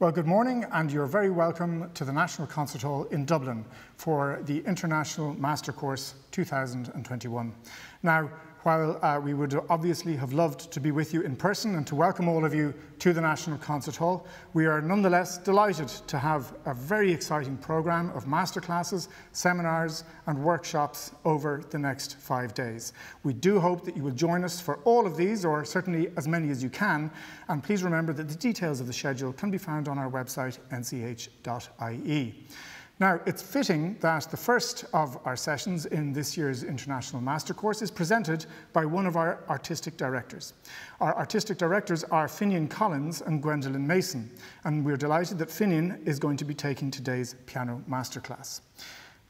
Well, good morning, and you're very welcome to the National Concert Hall in Dublin for the International Master Course 2021. Now, while uh, we would obviously have loved to be with you in person and to welcome all of you to the National Concert Hall, we are nonetheless delighted to have a very exciting programme of masterclasses, seminars and workshops over the next five days. We do hope that you will join us for all of these, or certainly as many as you can, and please remember that the details of the schedule can be found on our website, nch.ie. Now, it's fitting that the first of our sessions in this year's International Master Course is presented by one of our artistic directors. Our artistic directors are Finghin Collins and Gwendolyn Masin, and we're delighted that Finghin is going to be taking today's piano masterclass.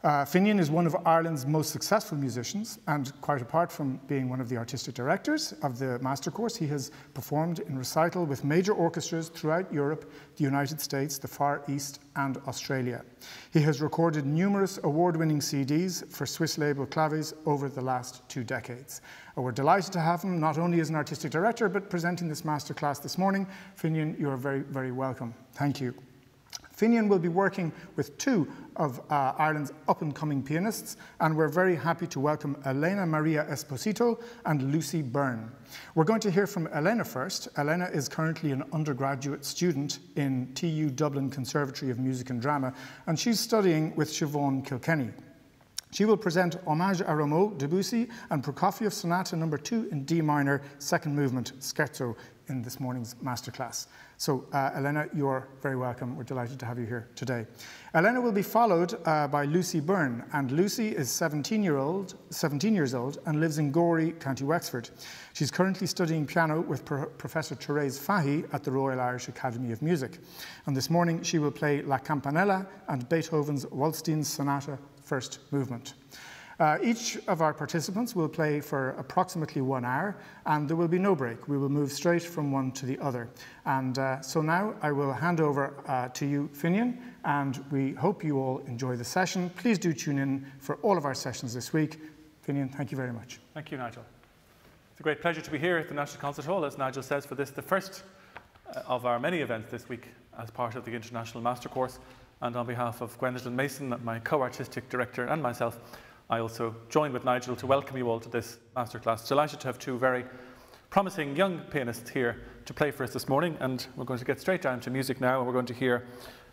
Uh, Finghin is one of Ireland's most successful musicians, and quite apart from being one of the artistic directors of the master course, he has performed in recital with major orchestras throughout Europe, the United States, the Far East, and Australia. He has recorded numerous award-winning CDs for Swiss label Claves over the last two decades. Uh, we're delighted to have him not only as an artistic director, but presenting this masterclass this morning. Finghin, you are very, very welcome. Thank you. Finghin will be working with two of uh, Ireland's up-and-coming pianists, and we're very happy to welcome Elena Maria Esposito and Lucy Byrne. We're going to hear from Elena first. Elena is currently an undergraduate student in TU Dublin Conservatory of Music and Drama, and she's studying with Siobhan Kilkenny. She will present Hommage à Rameau, Debussy, and Prokofiev Sonata number no. 2 in D minor, second movement, scherzo, in this morning's masterclass. So, uh, Elena, you're very welcome. We're delighted to have you here today. Elena will be followed uh, by Lucy Byrne, and Lucy is 17, year old, 17 years old and lives in Gorey, County Wexford. She's currently studying piano with Pro Professor Therese Fahy at the Royal Irish Academy of Music. And this morning she will play La Campanella and Beethoven's Waldstein Sonata First Movement. Uh, each of our participants will play for approximately one hour and there will be no break. We will move straight from one to the other. And uh, so now I will hand over uh, to you, Finghin, and we hope you all enjoy the session. Please do tune in for all of our sessions this week. Finghin, thank you very much. Thank you, Nigel. It's a great pleasure to be here at the National Concert Hall, as Nigel says, for this, the first uh, of our many events this week as part of the International Master Course. And on behalf of Gwendolyn Masin, my co-artistic director, and myself, I also join with Nigel to welcome you all to this masterclass. Delighted to have two very promising young pianists here to play for us this morning, and we're going to get straight down to music now. And we're going to hear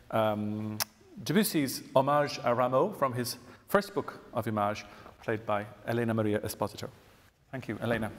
um, Debussy's Homage à Rameau from his first book of Images, played by Elena Maria Esposito. Thank you, Elena.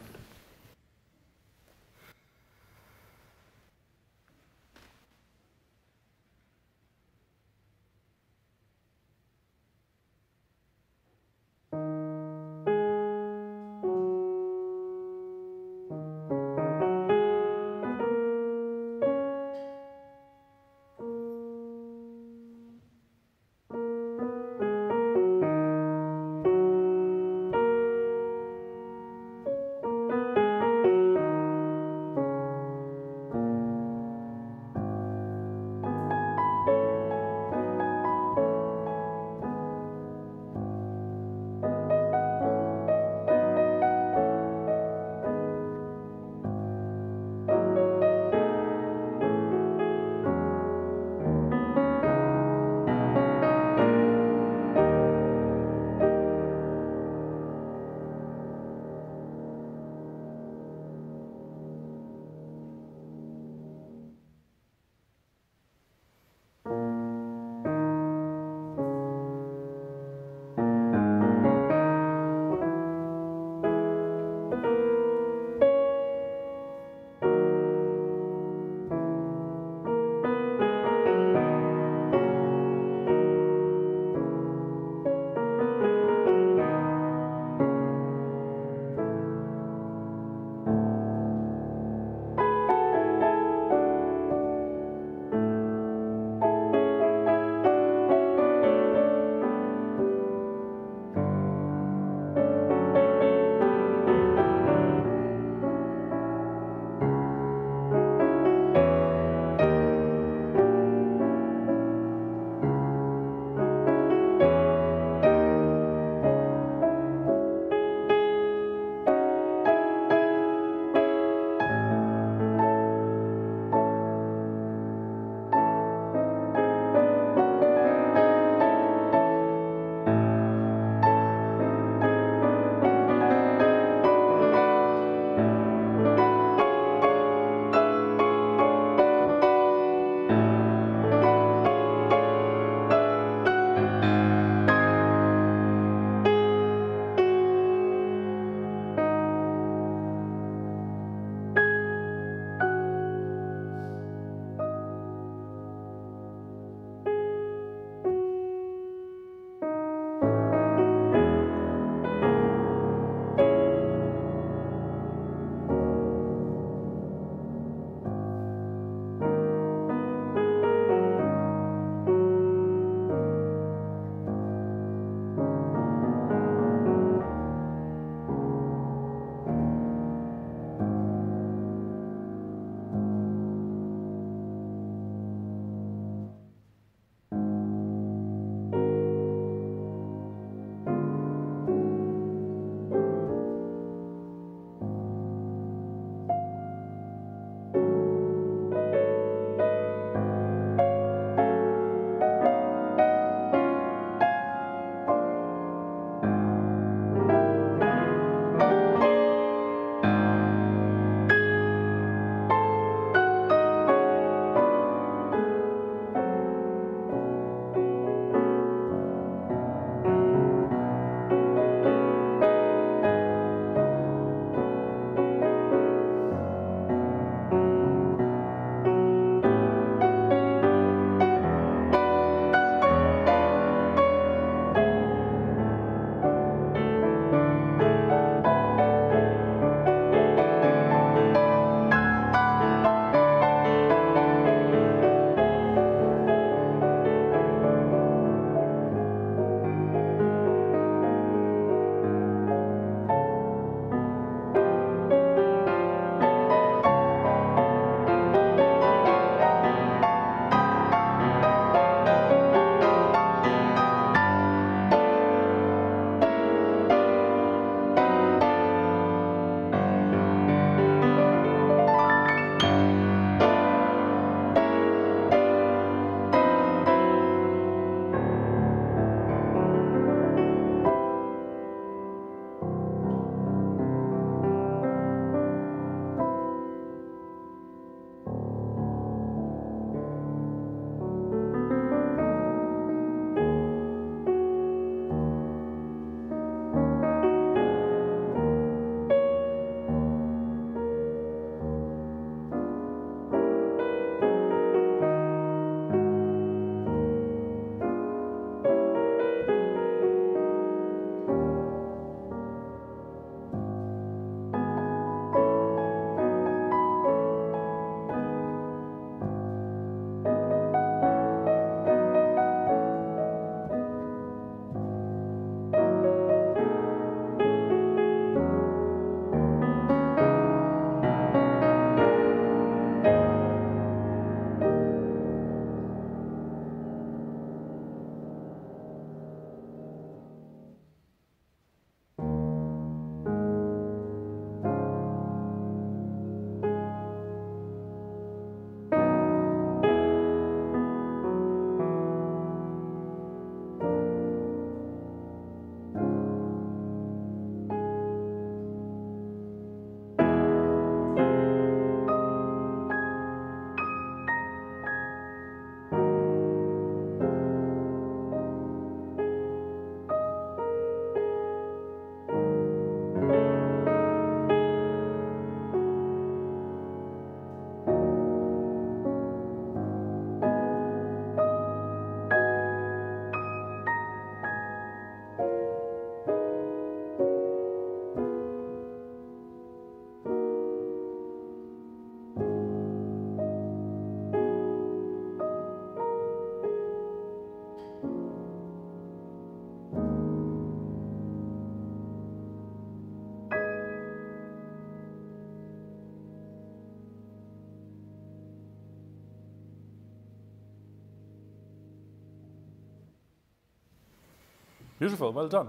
Beautiful, well done.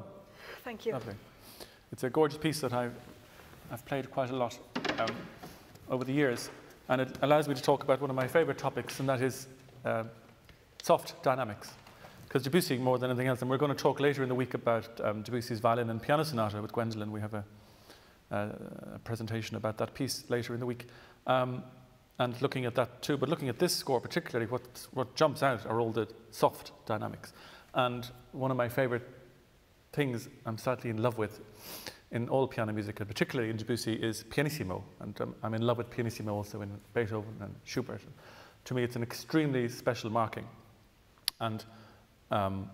Thank you. Lovely. It's a gorgeous piece that I've, I've played quite a lot um, over the years, and it allows me to talk about one of my favourite topics, and that is uh, soft dynamics. Because Debussy, more than anything else, and we're going to talk later in the week about um, Debussy's violin and piano sonata with Gwendolyn. We have a, a, a presentation about that piece later in the week. Um, and looking at that too, but looking at this score particularly, what, what jumps out are all the soft dynamics. And one of my favourite things I'm sadly in love with in all piano music, and particularly in Debussy, is pianissimo. And um, I'm in love with pianissimo also in Beethoven and Schubert. To me, it's an extremely special marking. And um,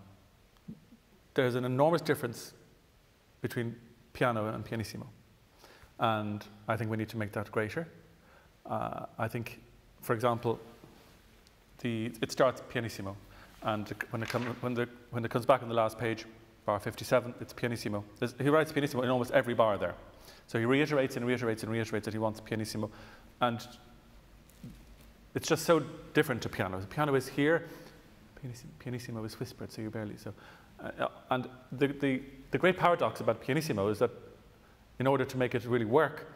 there's an enormous difference between piano and pianissimo. And I think we need to make that greater. Uh, I think, for example, the, it starts pianissimo. And when it, come, when, the, when it comes back on the last page, bar 57, it's pianissimo. There's, he writes pianissimo in almost every bar there. So he reiterates and reiterates and reiterates that he wants pianissimo. And it's just so different to piano. The piano is here, pianissimo, pianissimo is whispered, so you barely. So, uh, and the, the, the great paradox about pianissimo is that in order to make it really work,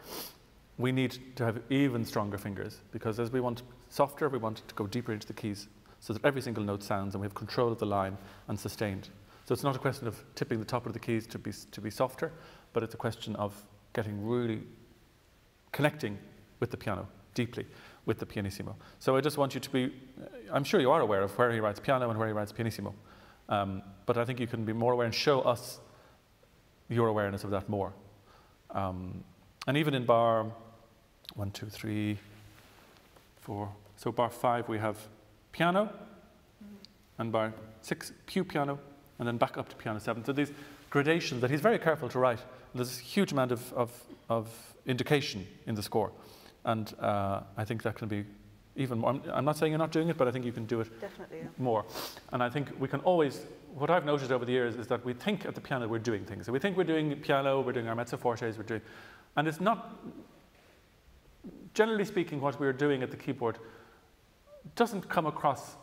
we need to have even stronger fingers because as we want softer, we want to go deeper into the keys so that every single note sounds and we have control of the line and sustained. So it's not a question of tipping the top of the keys to be, to be softer, but it's a question of getting really connecting with the piano deeply with the pianissimo. So I just want you to be, I'm sure you are aware of where he writes piano and where he writes pianissimo, um, but I think you can be more aware and show us your awareness of that more. Um, and even in bar one, two, three, four, so bar five we have piano, and bar six, più piano, and then back up to piano seven. So these gradations that he's very careful to write. There's a huge amount of, of, of indication in the score. And uh, I think that can be even more. I'm, I'm, not saying you're not doing it, but I think you can do it Definitely, yeah. more. And I think we can always, what I've noticed over the years is that we think at the piano we're doing things. So we think we're doing piano, we're doing our mezzo fortes, we're doing, and it's not, generally speaking, what we're doing at the keyboard doesn't come across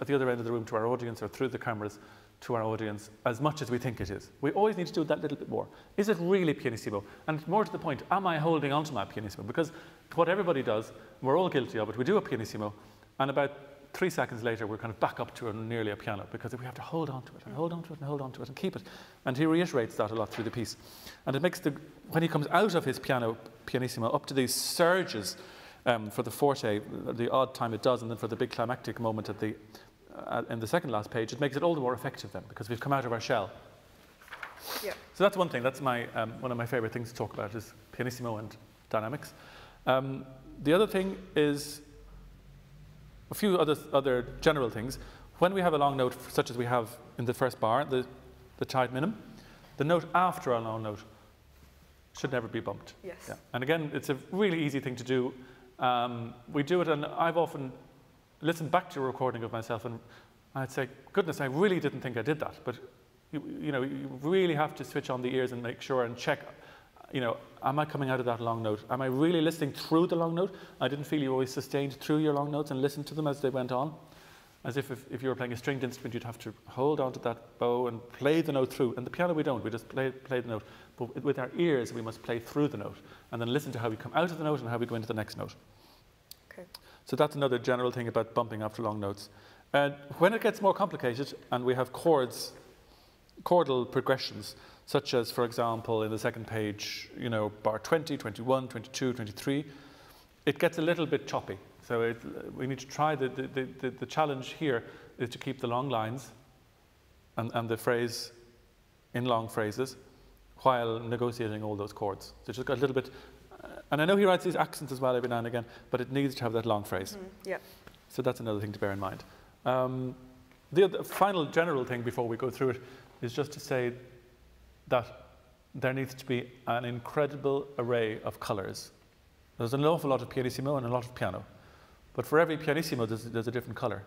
at the other end of the room to our audience or through the cameras to our audience as much as we think it is. We always need to do that little bit more. Is it really pianissimo? And more to the point, am I holding on to my pianissimo? Because what everybody does, we're all guilty of it, we do a pianissimo, and about three seconds later, we're kind of back up to a, nearly a piano because we have to hold on to it and hold on to it and hold on to it and keep it. And he reiterates that a lot through the piece. And it makes the, when he comes out of his piano, pianissimo up to these surges um, for the forte, the odd time it does, and then for the big climactic moment at the, uh, in the second last page, it makes it all the more effective then because we've come out of our shell. Yeah. So that's one thing. That's my, um, one of my favorite things to talk about is pianissimo and dynamics. Um, the other thing is a few other, other general things. When we have a long note, such as we have in the first bar, the, the tied minim, the note after a long note should never be bumped. Yes. Yeah. And again, it's a really easy thing to do. Um, we do it, and I've often listened back to a recording of myself, and I'd say, goodness, I really didn't think I did that. But you, you know, you really have to switch on the ears and make sure and check you know, am I coming out of that long note? Am I really listening through the long note? I didn't feel you always sustained through your long notes and listened to them as they went on. As if, if, if you were playing a stringed instrument, you'd have to hold onto that bow and play the note through. And the piano, we don't. We just play, play the note. But with our ears, we must play through the note and then listen to how we come out of the note and how we go into the next note. So that's another general thing about bumping after long notes. And when it gets more complicated and we have chords, chordal progressions, such as, for example, in the second page, you know, bar 20, 21, 22, 23, it gets a little bit choppy. So it, we need to try, the, the, the, the, challenge here is to keep the long lines and, and the phrase in long phrases while negotiating all those chords. So just got a little bit, and I know he writes these accents as well every now and again, but it needs to have that long phrase. Mm, yeah. So that's another thing to bear in mind. Um, the other, final general thing before we go through it is just to say that there needs to be an incredible array of colours. There's an awful lot of pianissimo and a lot of piano. But for every pianissimo, there's, there's a different colour.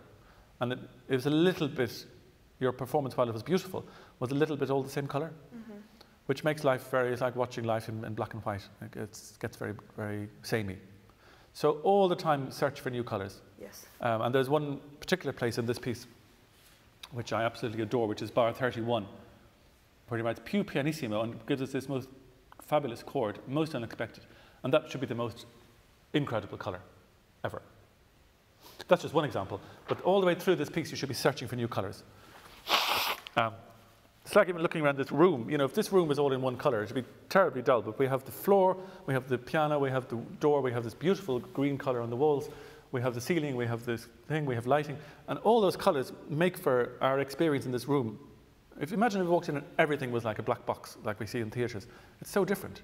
And it, it, was a little bit, your performance, while it was beautiful, was a little bit all the same color mm-hmm. Which makes life very, it's like watching life in, in black and white. It gets very, very samey. So all the time, search for new colours. Yes. Um, and there's one particular place in this piece which I absolutely adore, which is bar 31 where he writes più pianissimo and gives us this most fabulous chord, most unexpected. And that should be the most incredible colour ever. That's just one example. But all the way through this piece, you should be searching for new colours. Um, it's like even looking around this room. You know, if this room was all in one colour, it'd be terribly dull. But we have the floor, we have the piano, we have the door, we have this beautiful green colour on the walls, we have the ceiling, we have this thing, we have lighting. And all those colours make for our experience in this room. If you imagine if we walked in and everything was like a black box, like we see in theatres, it's so different.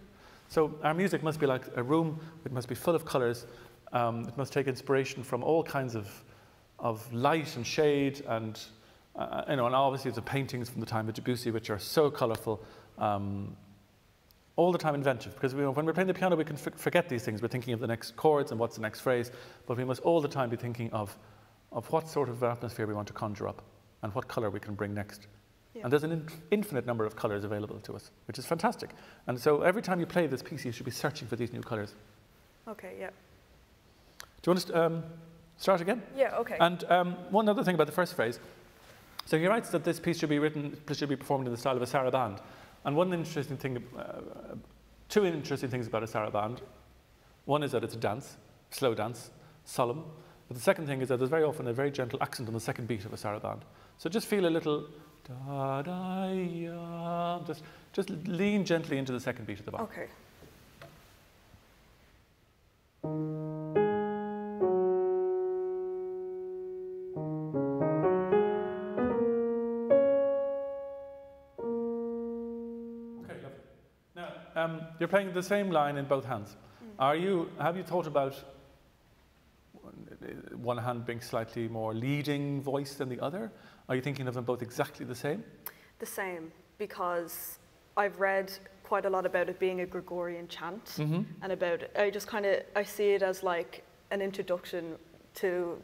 So our music must be like a room, it must be full of colours, um, it must take inspiration from all kinds of, of light and shade and uh, you know, and obviously the paintings from the time of Debussy, which are so colourful, um, all the time inventive. Because we, when we're playing the piano, we can forget these things. We're thinking of the next chords and what's the next phrase, but we must all the time be thinking of, of what sort of atmosphere we want to conjure up and what colour we can bring next. Yeah. And there's an in infinite number of colours available to us, which is fantastic. And so every time you play this piece, you should be searching for these new colours. Okay, yeah. Do you want to um, start again? Yeah, okay. And um, one other thing about the first phrase. So he writes that this piece should be written, should be performed in the style of a saraband. And one interesting thing, uh, two interesting things about a saraband. One is that it's a dance, slow dance, solemn. But the second thing is that there's very often a very gentle accent on the second beat of a saraband. So just feel a little da da ya, just just lean gently into the second beat of the bar. Okay. You're playing the same line in both hands. Mm. Are you, have you thought about one hand being slightly more leading voice than the other? Are you thinking of them both exactly the same? The same, because I've read quite a lot about it being a Gregorian chant mm-hmm. and about I just kind of I see it as like an introduction to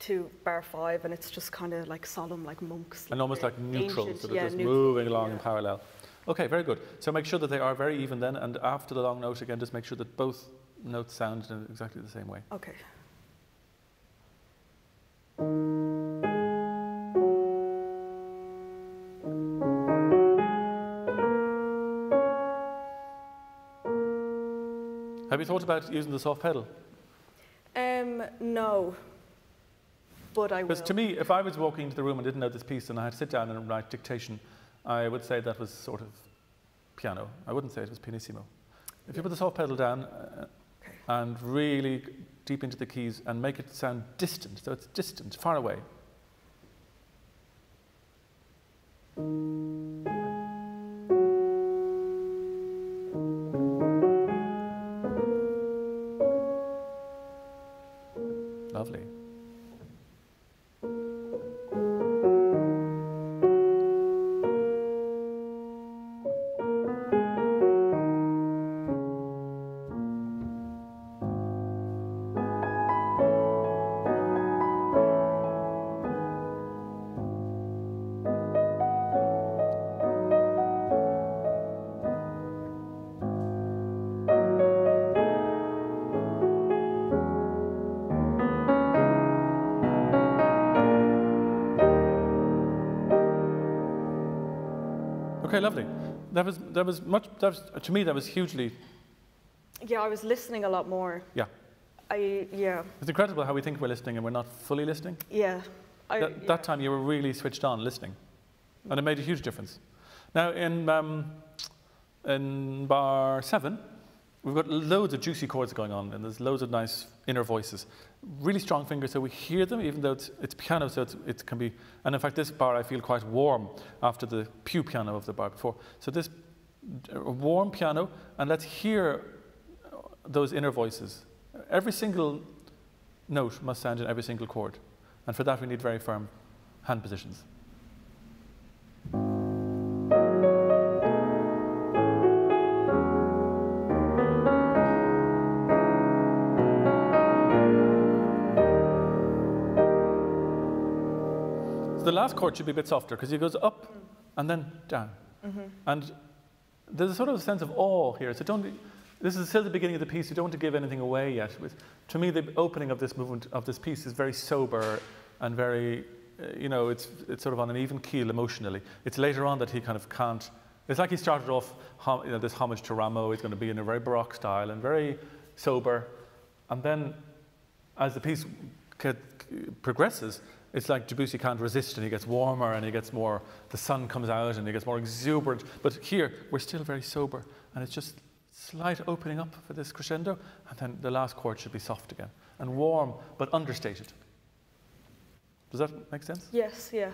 to bar five and it's just kind of like solemn like monks and almost like neutral ancient, sort of yeah, just neutral, moving along yeah. in parallel Okay, very good. So make sure that they are very even then, and after the long note again, just make sure that both notes sound in exactly the same way. Okay. Have you thought about using the soft pedal? Um, no, but I will. Because to me, if I was walking into the room and didn't know this piece and I had to sit down and write dictation, I would say that was sort of piano. I wouldn't say it was pianissimo. If you put the soft pedal down uh, and really deep into the keys and make it sound distant, so it's distant, far away. Okay, lovely. That was that was much. That was, to me, that was hugely. Yeah, I was listening a lot more. Yeah. I yeah. It's incredible how we think we're listening and we're not fully listening. Yeah. I, that, yeah. that time you were really switched on listening, and it made a huge difference. Now in um, in bar seven, we've got loads of juicy chords going on, and there's loads of nice inner voices. Really strong fingers, so we hear them, even though it's, it's piano, so it's, it can be. And in fact, this bar I feel quite warm after the più piano of the bar before. So this warm piano, and let's hear those inner voices. Every single note must sound in every single chord, and for that we need very firm hand positions. Last chord should be a bit softer because it goes up mm. and then down. Mm-hmm. And there's a sort of a sense of awe here. So don't. This is still the beginning of the piece. You don't want to give anything away yet. With, to me, the opening of this movement of this piece is very sober and very you know, it's, it's sort of on an even keel emotionally. It's later on that he kind of can't. It's like he started off, you know, this homage to Rameau. He's going to be in a very baroque style and very sober, and then as the piece progresses, it's like Debussy can't resist and he gets warmer and he gets more, the sun comes out and he gets more exuberant. But here, we're still very sober and it's just slight opening up for this crescendo and then the last chord should be soft again and warm but understated. Does that make sense? Yes, yeah.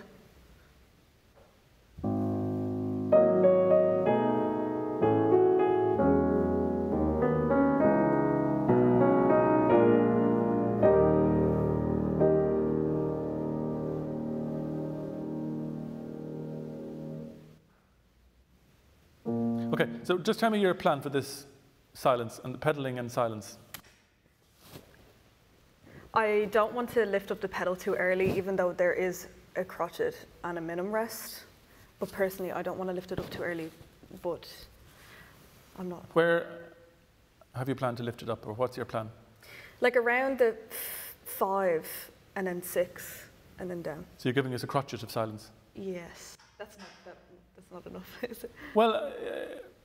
So just tell me your plan for this silence and the pedaling and silence. I don't want to lift up the pedal too early, even though there is a crotchet and a minim rest. But personally, I don't want to lift it up too early, but I'm not. Where have you planned to lift it up, or what's your plan? Like around the five, and then six, and then down. So you're giving us a crotchet of silence? Yes. That's not, that, that's not enough, is it? Well, uh,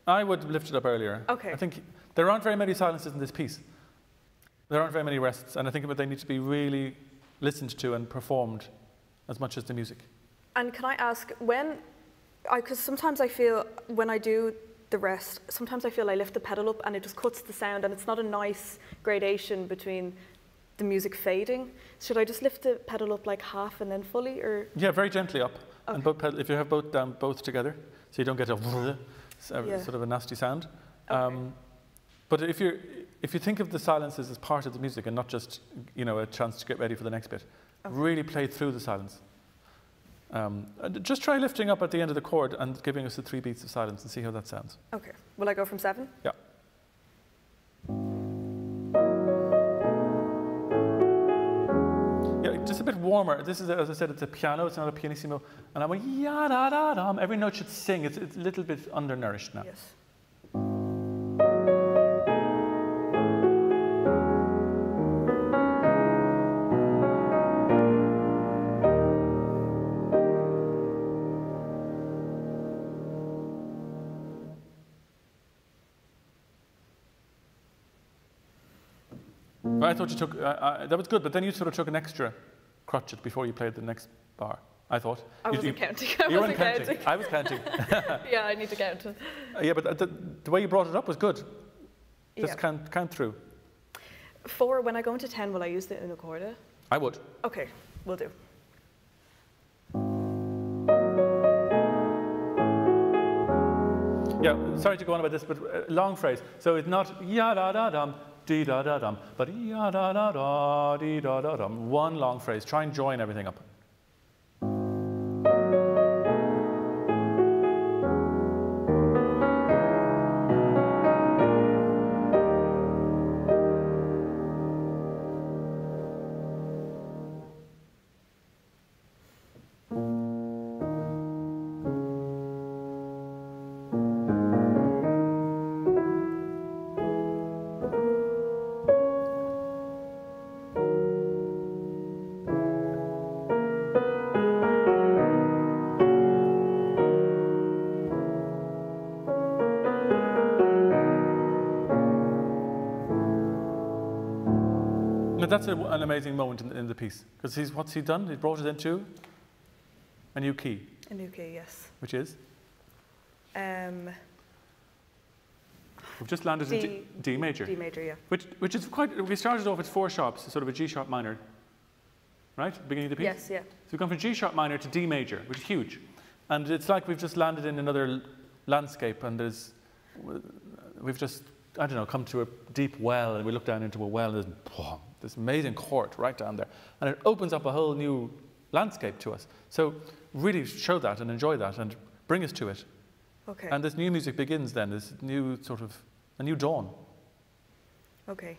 I would lift it up earlier. Okay. I think there aren't very many silences in this piece. There aren't very many rests, and I think that they need to be really listened to and performed as much as the music. And can I ask, when, because sometimes I feel when I do the rest, sometimes I feel I lift the pedal up and it just cuts the sound and it's not a nice gradation between the music fading. Should I just lift the pedal up like half and then fully or? Yeah, very gently up. Okay. And both pedal, if you have both down both together, so you don't get a Yeah. sort of a nasty sound. Okay. Um, but if you if you think of the silences as part of the music and not just you know a chance to get ready for the next bit, Okay. really play through the silence. Um, just try lifting up at the end of the chord and giving us the three beats of silence and see how that sounds. Okay. Will I go from seven? Yeah. A bit warmer. This is, as I said, it's a piano. It's not a pianissimo. And I went ya da da dum. Every note should sing. It's, it's a little bit undernourished now. Yes. But I thought you took, uh, uh, that was good, but then you sort of took an extra crotchet before you played the next bar, I thought. I wasn't you, counting. I you wasn't counting. counting. I was counting. yeah, I need to count. Uh, yeah, but the, the way you brought it up was good. Just Yeah. count, count through. Four, when I go into 10, will I use the una corda? I would. Okay, we'll do. Yeah, sorry to go on about this, but uh, long phrase. So it's not ya da da dum, dee da da dum, but ya da da da, dee da da dum. One long phrase. Try and join everything up. That's a, an amazing moment in, in the piece because he's what's he done? He brought it into a new key, A new key, yes. which is Um, we've just landed in D, D- D major, D major, yeah. which which is quite. We started off with four sharps, sort of a G sharp minor, right? Beginning of the piece. Yes, yeah. So we've gone from G sharp minor to D major, which is huge. And it's like we've just landed in another landscape and there's, we've just, I don't know, come to a deep well and we look down into a well and there's this amazing court right down there. And it opens up a whole new landscape to us. So really show that and enjoy that and bring us to it. Okay. And this new music begins then, this new sort of, a new dawn. okay.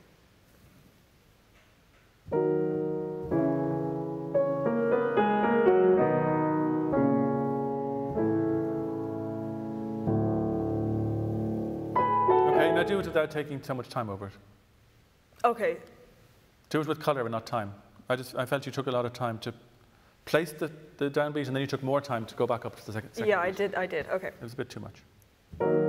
Now do it without taking so much time over it. Okay. Do it with colour and not time. I just I felt you took a lot of time to place the, the downbeat and then you took more time to go back up to the second. second yeah, I did. I did. Okay. It was a bit too much.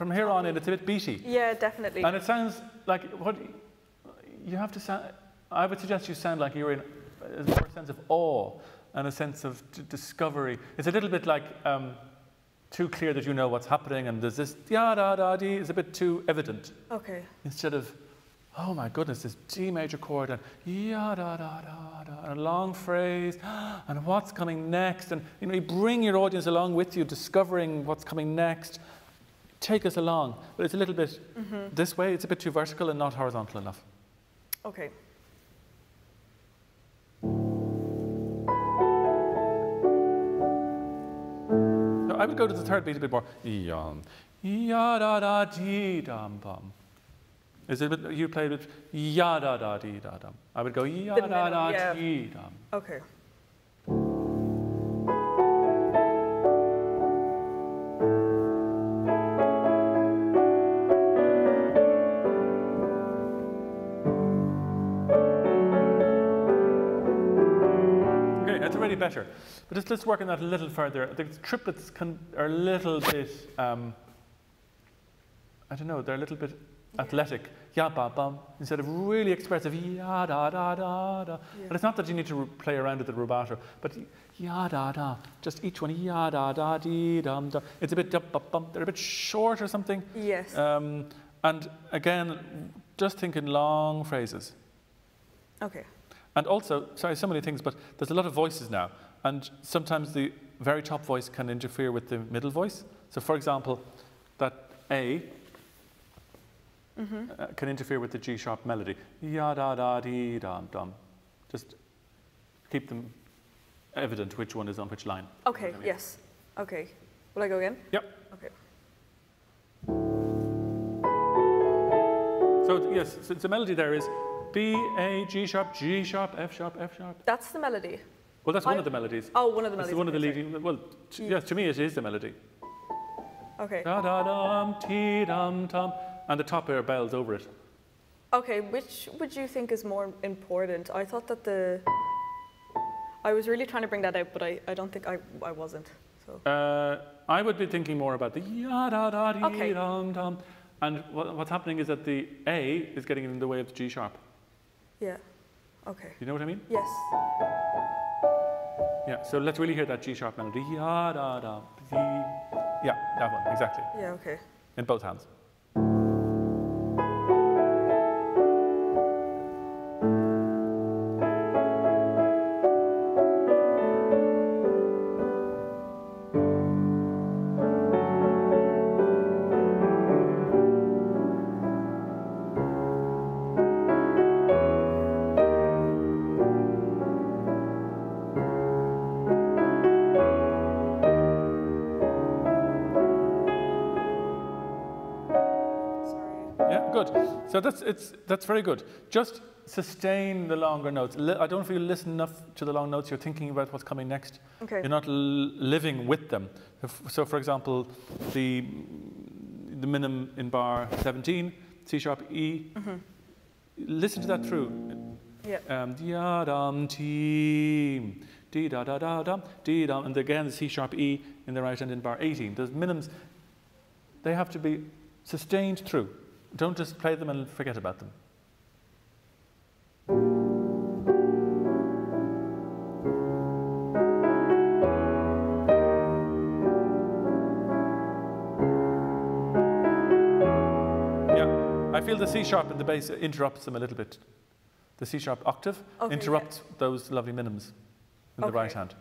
From, here on in, it's a bit beaty. Yeah, definitely. And it sounds like what you have to sound. I would suggest you sound like you're in a sense of awe and a sense of d- discovery. It's a little bit like um, too clear that you know what's happening, and there's this ya da da dee is a bit too evident Okay. instead of. Oh my goodness, this D major chord and ya da da da da, and a long phrase, and what's coming next, and you know you bring your audience along with you, discovering what's coming next. Take us along, but it's a little bit mm-hmm. this way. It's a bit too vertical and not horizontal enough. Okay. So I would go to the third beat a bit more. Yum, ya da da dee dum bum. Is it you played with ya da da dee da dum? I would go ya da da dee dum. Okay, But let's, work on that a little further. The triplets can, are a little bit, um, I don't know, they're a little bit athletic. Ya ba bum, instead of really expressive, ya da da da da. And it's not that you need to play around with the rubato, but ya da da. Just each one, ya da da dee dum da. It's a bit dum bum bum. They're a bit short or something. Yes. Um, and again, just think in long phrases. okay. And also, sorry, so many things, but there's a lot of voices now. And sometimes the very top voice can interfere with the middle voice. So, for example, that A uh, can interfere with the G sharp melody. Ya da da dee dum dum. Just keep them evident which one is on which line. Okay. Yes. Okay. Will I go again? Yep. Okay. So, yes, so the melody there is B, A, G sharp, G sharp, F sharp, F sharp. That's the melody. Well, that's one of the melodies. Oh, one of the That's melodies. one of the leading. Well, t- yes, to me it is the melody. Okay. Da da dum, ti dum tum, and the top air bells over it. Okay, which would you think is more important? I thought that the. I was really trying to bring that out, but I, I don't think I, I wasn't. So Uh, I would be thinking more about the ya da da dee Okay. dum dum, and what, what's happening is that the A is getting in the way of the G sharp. yeah. Okay. You know what I mean? Yes. Yeah. So let's really hear that G sharp melody. Yeah, that one exactly. Yeah. Okay. In both hands. So that's it's that's very good. Just sustain the longer notes. Li- I don't feel you listen enough to the long notes. You're thinking about what's coming next. Okay. You're not l- living with them. If- so, for example, the the minim in bar 17, C sharp E. Listen to that through. Yeah. Um, dum team, dee da da da dum, dee dum, and again the C sharp E in the right hand in bar 18. Those minims, they have to be sustained through. Don't just play them and forget about them. Yeah, I feel the C sharp in the bass interrupts them a little bit. The C sharp octave Okay, yeah. interrupts those lovely minims in the right hand.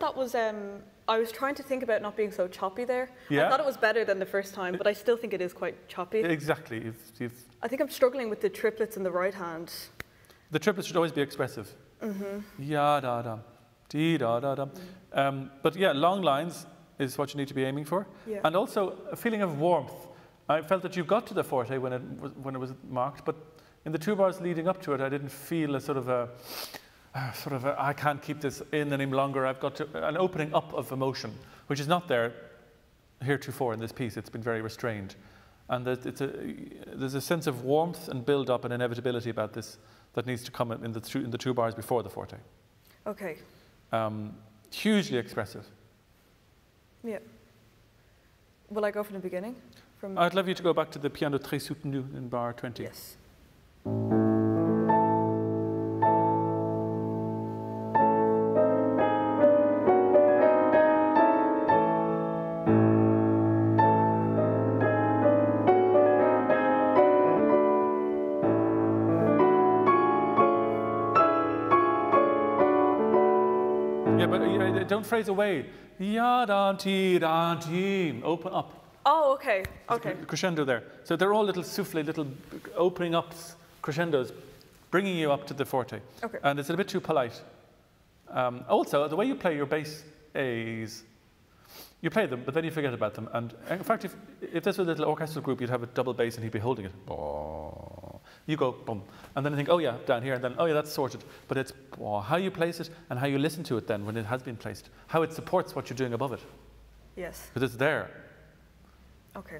That was. Um, I was trying to think about not being so choppy there. Yeah. I thought it was better than the first time, but I still think it is quite choppy. exactly. You've, you've, I think I'm struggling with the triplets in the right hand. the triplets should always be expressive. Mm-hmm. Ya da dum, dee da da dum. Um, but yeah, long lines is what you need to be aiming for, Yeah. and also a feeling of warmth. I felt that you got to the forte when it was, when it was marked, but in the two bars leading up to it, I didn't feel a sort of a uh, sort of I can't keep this in any longer. I've got to, an opening up of emotion, which is not there heretofore in this piece. It's been very restrained, and a, there's a sense of warmth and build up and inevitability about this that needs to come in the two, in the two bars before the forte. Okay. Um, hugely expressive. Yeah. Will I go from the beginning? From I'd love you to go back to the piano très soutenu in bar 20. yes. Phrase away. Ya da ti da ti. Open up. Oh, okay. Okay. The crescendo there. So they're all little souffle, little opening ups, crescendos, bringing you up to the forte. Okay. And it's a bit too polite. Um, also, the way you play your bass A's, you play them, but then you forget about them. And in fact, if, if this was a little orchestral group, you'd have a double bass and he'd be holding it. Oh. You go boom, and then I think, oh yeah, down here, and then oh yeah, that's sorted. But it's oh, how you place it and how you listen to it then when it has been placed, how it supports what you're doing above it, Yes. because it's there. Okay.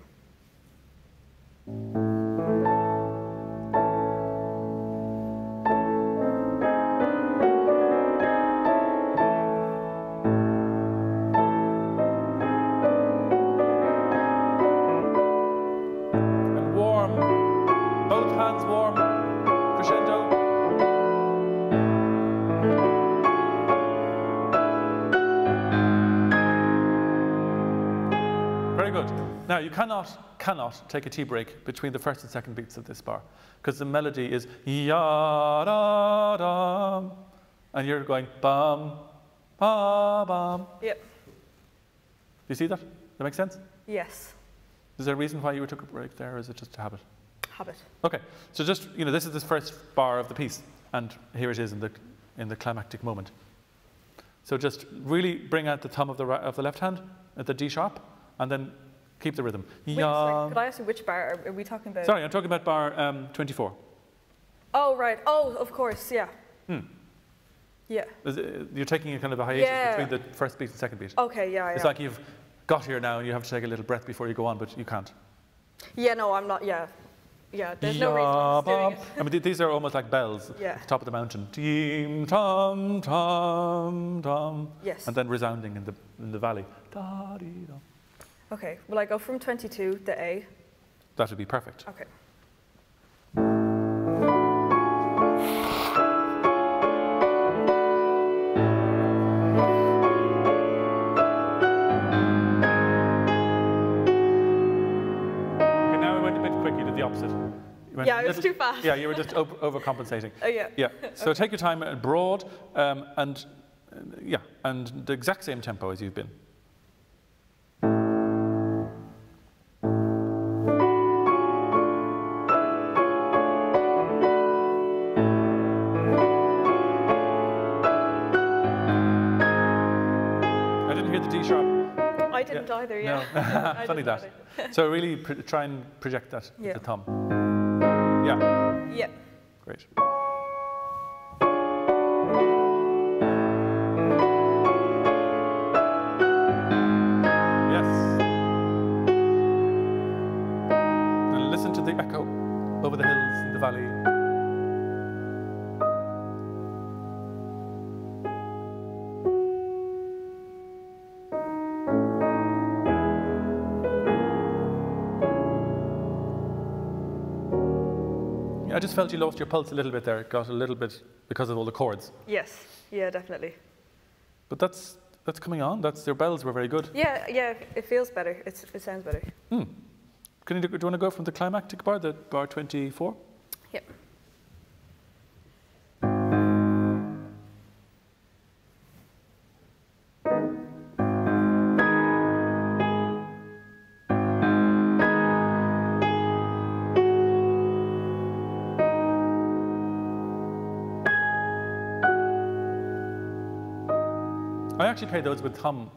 Cannot, take a tea break between the first and second beats of this bar because the melody is ya da da, and you're going bum, ba bum. Yep. Do you see that? Does that make sense? Yes. Is there a reason why you took a break there, or is it just a habit? Habit. Okay, so just, you know, this is the first bar of the piece, and here it is in the, in the climactic moment. So just really bring out the thumb of the, right, of the left hand at the D sharp, and then keep the rhythm. Wait, sorry, could I ask you which bar are, we talking about? Sorry, I'm talking about bar um, 24. Oh, right. Oh, of course. Yeah. Hmm. Yeah. You're taking a kind of a hiatus Yeah. between the first beat and second beat. Okay. Yeah. It's yeah. like you've got here now and you have to take a little breath before you go on, but you can't. Yeah. No, I'm not. Yeah. Yeah. There's no reason I'm doing it. I mean, th- these are almost like bells Yeah. at the top of the mountain. Team, tom, tom, tom. Yes. And then resounding in the, in the valley. Da, dee, da. Okay. Will I go from 22, to A? That would be perfect. Okay. Okay, now we went a bit quick, you did the opposite. Yeah, it was little- too fast. Yeah, you were just overcompensating. Oh, yeah. Yeah, so take your time and broad um, and, uh, yeah, and the exact same tempo as you've been. I didn't either. No. Yeah. I Funny that. So really pr- try and project that with Yeah. the thumb. Yeah, Yeah. great. Felt you lost your pulse a little bit there. It got a little bit because of all the chords. Yes. Yeah. Definitely. But that's that's coming on. That's your bells were very good. Yeah. Yeah. It feels better. It's, it sounds better. Hmm. Can you do, do you want to go from the climactic bar, the bar 24? Yep. Actually play those with thumb,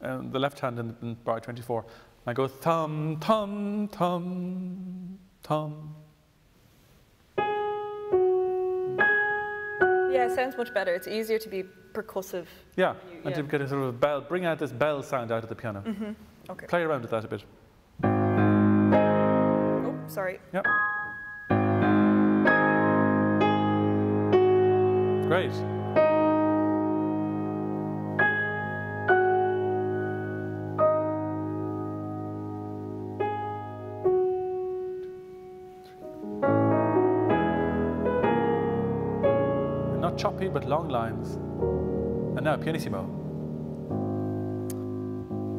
um, the left hand in, in bar 24. And I go thumb, thumb, thumb, thumb. Yeah, it sounds much better. It's easier to be percussive. Yeah, You- and to get a sort of bell, bring out this bell sound out of the piano. Okay. Play around with that a bit. Oh, sorry. Yep. Great. But long lines. And now pianissimo.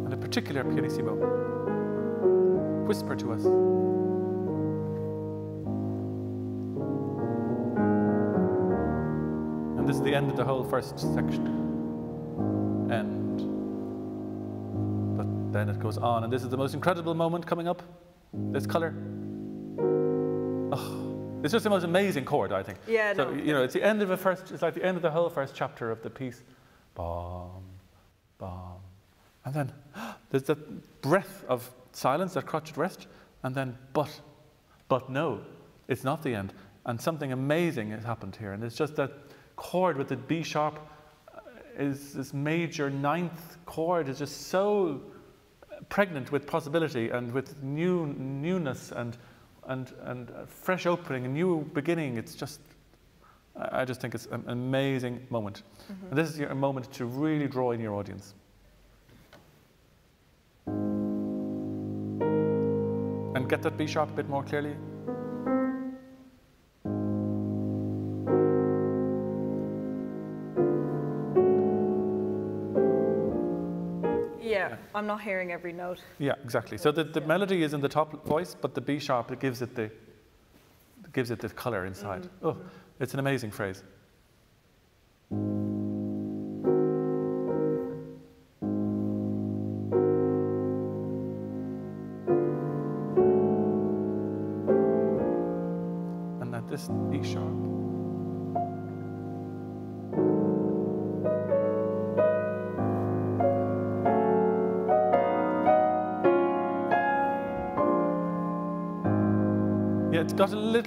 And a particular pianissimo. Whisper to us. And this is the end of the whole first section. End. But then it goes on, and this is the most incredible moment coming up. This color. Oh, it's just the most amazing chord, I think. Yeah, So no. you know, it's the end of the first. It's like the end of the whole first chapter of the piece. Bomb, bomb, and then there's that breath of silence, that crotchet rest, and then but, but no, it's not the end. And something amazing has happened here, and it's just that chord with the B sharp uh, is this major ninth chord is just so pregnant with possibility and with new newness and and and a fresh opening, a new beginning. It's just I just think it's an amazing moment. Mm-hmm. And this is your, a moment to really draw in your audience. And get that B sharp a bit more clearly. Yeah, I'm not hearing every note. Yeah, exactly. So the, the melody is in the top voice, but the B sharp it gives it the it gives it the color inside. Mm-hmm. Oh, it's an amazing phrase.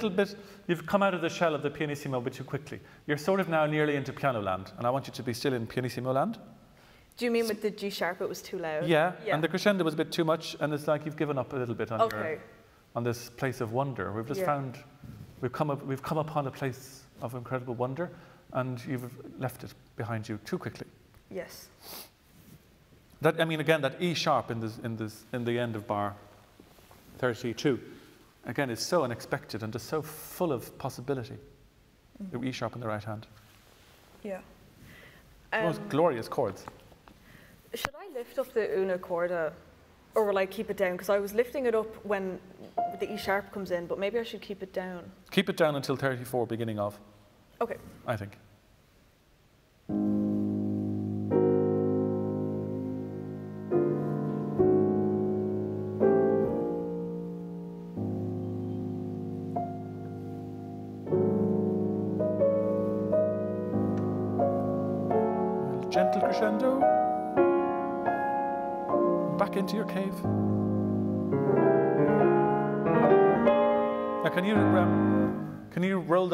Little bit, you've come out of the shell of the pianissimo a bit too quickly. You're sort of now nearly into piano land, and I want you to be still in pianissimo land. Do you mean with the G sharp it was too loud? Yeah, Yeah. and the crescendo was a bit too much, and it's like you've given up a little bit on, your, on this place of wonder. We've just Yeah. found, we've come, up, we've come upon a place of incredible wonder, and you've left it behind you too quickly. Yes. That, I mean, again, that E sharp in, this, in, this, in the end of bar 32, again, is so unexpected and just so full of possibility. The E sharp in the right hand. Yeah. The most Um, glorious chords. should I lift up the una corda or will I keep it down? Because I was lifting it up when the E sharp comes in, but maybe I should keep it down. Keep it down until 34, beginning of, Okay. I think.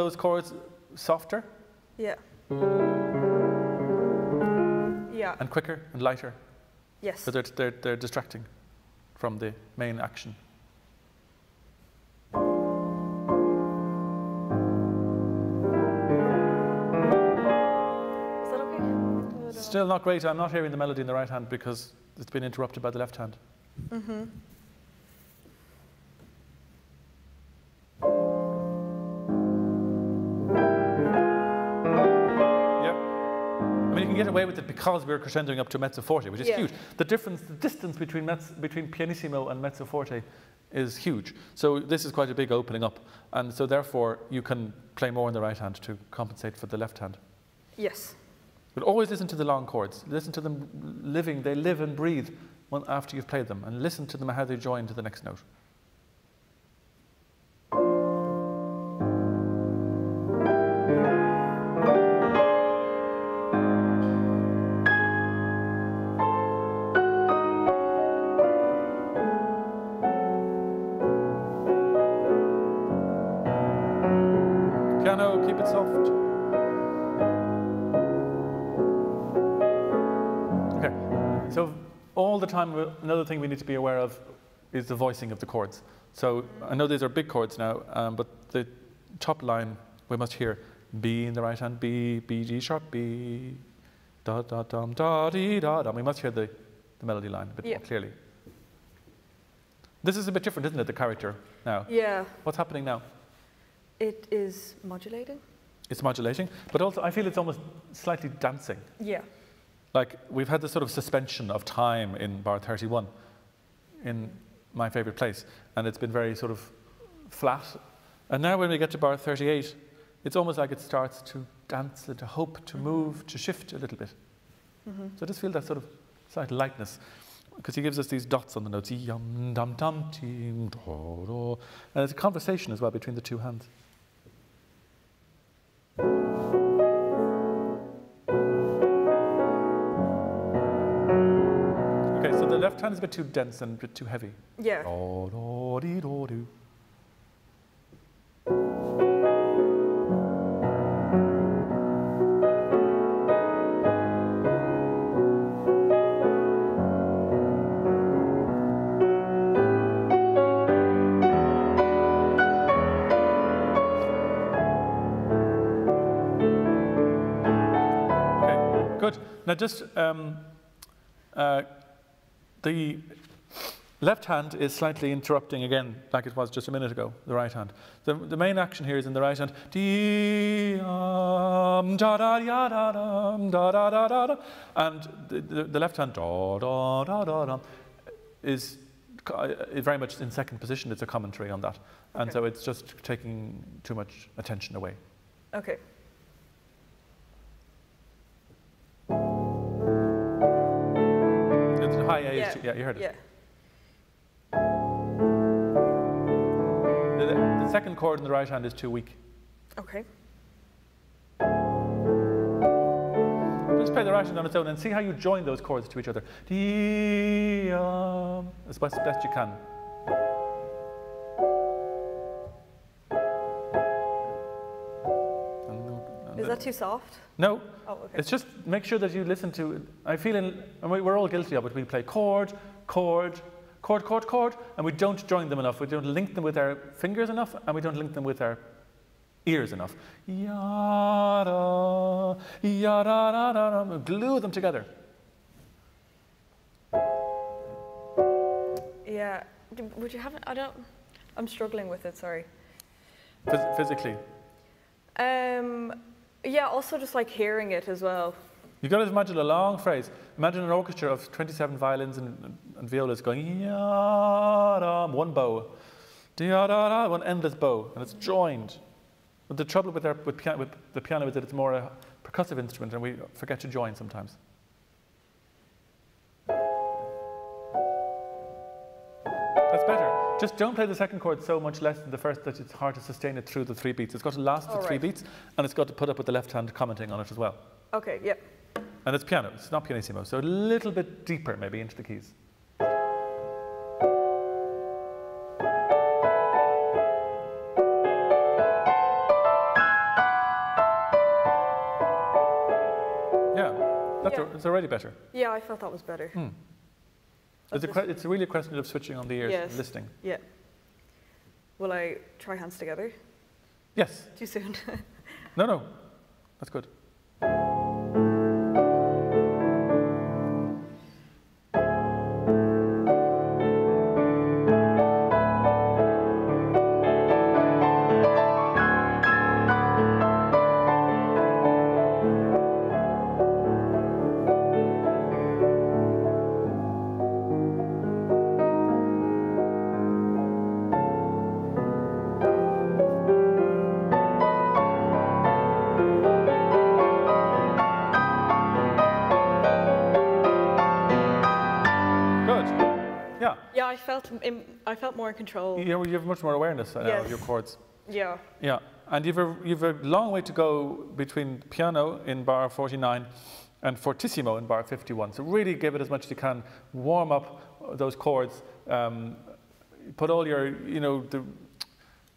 Those chords softer Yeah. Yeah. and quicker and lighter? Yes. So they're, they're, they're distracting from the main action. Is that okay? Still not great. I'm not hearing the melody in the right hand because it's been interrupted by the left hand. Mm-hmm. Yeah. Get um, away with it because we're crescendoing up to mezzo forte, which is Yeah. huge. The difference, the distance between, mezz, between pianissimo and mezzo forte is huge. So this is quite a big opening up. And so therefore, you can play more in the right hand to compensate for the left hand. Yes. But always listen to the long chords. Listen to them living. They live and breathe after you've played them. And listen to them how they join to the next note. Time, another thing we need to be aware of is the voicing of the chords. So I know these are big chords now, um, but the top line we must hear B in the right hand, B, B, G sharp, B, da da dum da dee da da. We must hear the, the melody line a bit Yeah. more clearly. This is a bit different, isn't it? The character now. Yeah, What's happening now? it is modulating. It's modulating, but also I feel it's almost slightly dancing. Yeah. Like we've had this sort of suspension of time in bar 31 in my favorite place, and it's been very sort of flat. And now when we get to bar 38, it's almost like it starts to dance, to hope, to mm-hmm. move, to shift a little bit. Mm-hmm. So I just feel that sort of slight lightness. Because he gives us these dots on the notes, yum dum dum team, and it's a conversation as well between the two hands. Okay, so the left hand is a bit too dense and a bit too heavy. Yeah. Do, do, dee, do, do. Good. Now just um, uh, the left hand is slightly interrupting again, like it was just a minute ago, the right hand. The, the main action here is in the right hand. And the, the, the left hand, da, da, da, da, da, is very much in second position. It's a commentary on that. And Okay. so it's just taking too much attention away. Okay. It's a high A, Yeah. yeah, you heard it. Yeah. The, the- second chord in the right hand is too weak. Okay. Just play the right hand on its own and see how you join those chords to each other. As best, best you can. That too soft? No, Oh, okay. it's just make sure that you listen to. I feel, in, and we- we're all guilty of it. We play chord, chord, chord, chord, chord, and we don't join them enough. We don't link them with our fingers enough, and we don't link them with our ears enough. Yada, yada, da, da, da. Glue them together. Yeah. Would you have? I don't. I'm struggling with it. Sorry. Phys- physically. Um. Yeah. Also, just like hearing it as well. You've got to imagine a long phrase. Imagine an orchestra of 27 violins and, and violas going, one bow, one endless bow, and it's joined. But the trouble with, our, with, piano, with the piano is that it's more a percussive instrument and we forget to join sometimes. That's better. Just don't play the second chord so much less than the first that it's hard to sustain it through the three beats. It's got to last the All three right. beats and it's got to put up with the left hand commenting on it as well. Okay. Yeah. And it's piano, it's not pianissimo, so a little bit deeper maybe into the keys. Yeah, that's Yeah. it's already better. Yeah. I felt that was better. Hmm. It's, a it's really a question of switching on the ears and listening. Yeah. Will I try hands together? Yes, Too soon. no, no, that's. Good. Felt. In, I felt more in control. you you have much more awareness now of your chords. Yeah. Yeah, and you've a, you've a long way to go between piano in bar 49 and fortissimo in bar 51. So really give it as much as you can. Warm up those chords. Um, put all your, you know, the,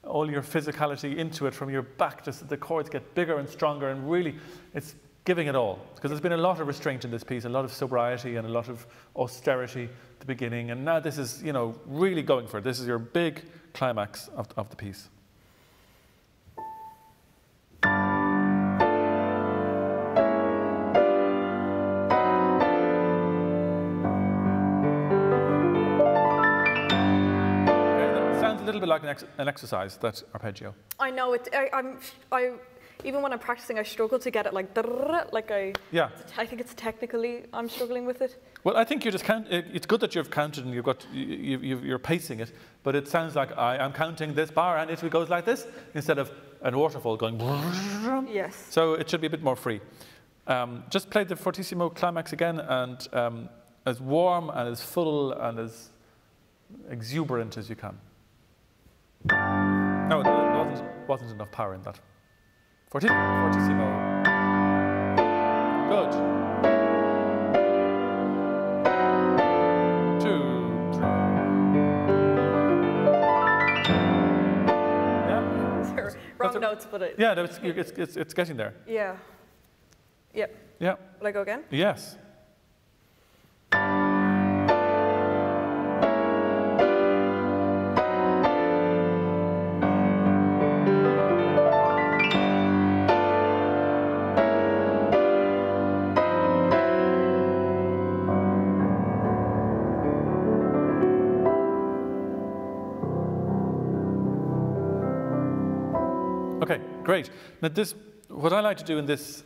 all your physicality into it from your back, just the chords get bigger and stronger. And really, it's giving it all. Because there's been a lot of restraint in this piece, a lot of sobriety and a lot of austerity at the beginning. And now this is, you know, really going for it. This is your big climax of, of the piece. Sounds a little bit like an, ex an, exercise, that arpeggio. I know it. I, am I even when I'm practicing, I struggle to get it like like I. Yeah. I think it's technically I'm struggling with it. Well, I think you just count. It's good that you've counted and you've got you, you're pacing it, but it sounds like I am counting this bar and it goes like this instead of an waterfall going. Yes. So it should be a bit more free. Um, just play the fortissimo climax again and um, as warm and as full and as exuberant as you can. No, there wasn't, wasn't enough power in that. Fortissimo. Good. Two, three. Yeah. Wrong notes, but it. Yeah, it's, it's, it's, it's getting there. Yeah. Yep. Yeah. Will I go again? Yes. Great. Now this, what I like to do in this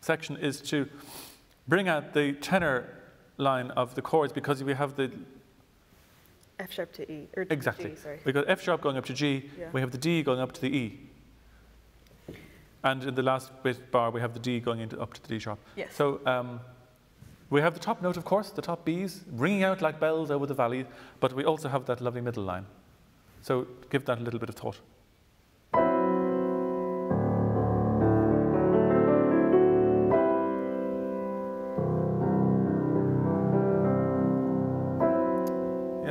section is to bring out the tenor line of the chords because we have the F sharp to E. Or exactly. G, sorry. Got F sharp going up to G. Yeah. We have the D going up to the E. And in the last bit bar, we have the D going into, up to the D sharp. Yes. So um, we have the top note, of course, the top Bs, ringing out like bells over the valley, but we also have that lovely middle line. So give that a little bit of thought.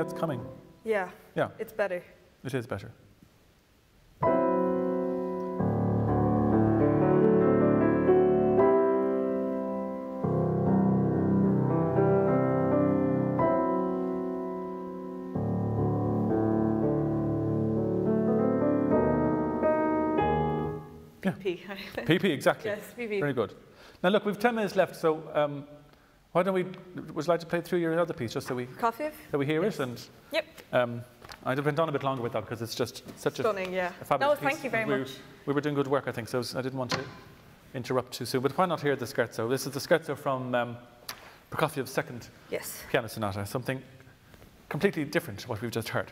It's coming. Yeah. Yeah. It's better. It is better. Yeah. PP. PP, exactly. Yes, PP. Very good. Now look, we've 10 minutes left, so um, why don't we, would you like to play through your other piece just so we, Coffee? so we hear it? And Yep. um, I'd have been on a bit longer with that because it's just such Stunning, a, yeah. a fabulous No, piece. thank you very we, much. We were doing good work, I think, so I didn't want to interrupt too soon. But why not hear the scherzo? This is the scherzo from um, Prokofiev's second Yes. piano sonata, something completely different to what we've just heard.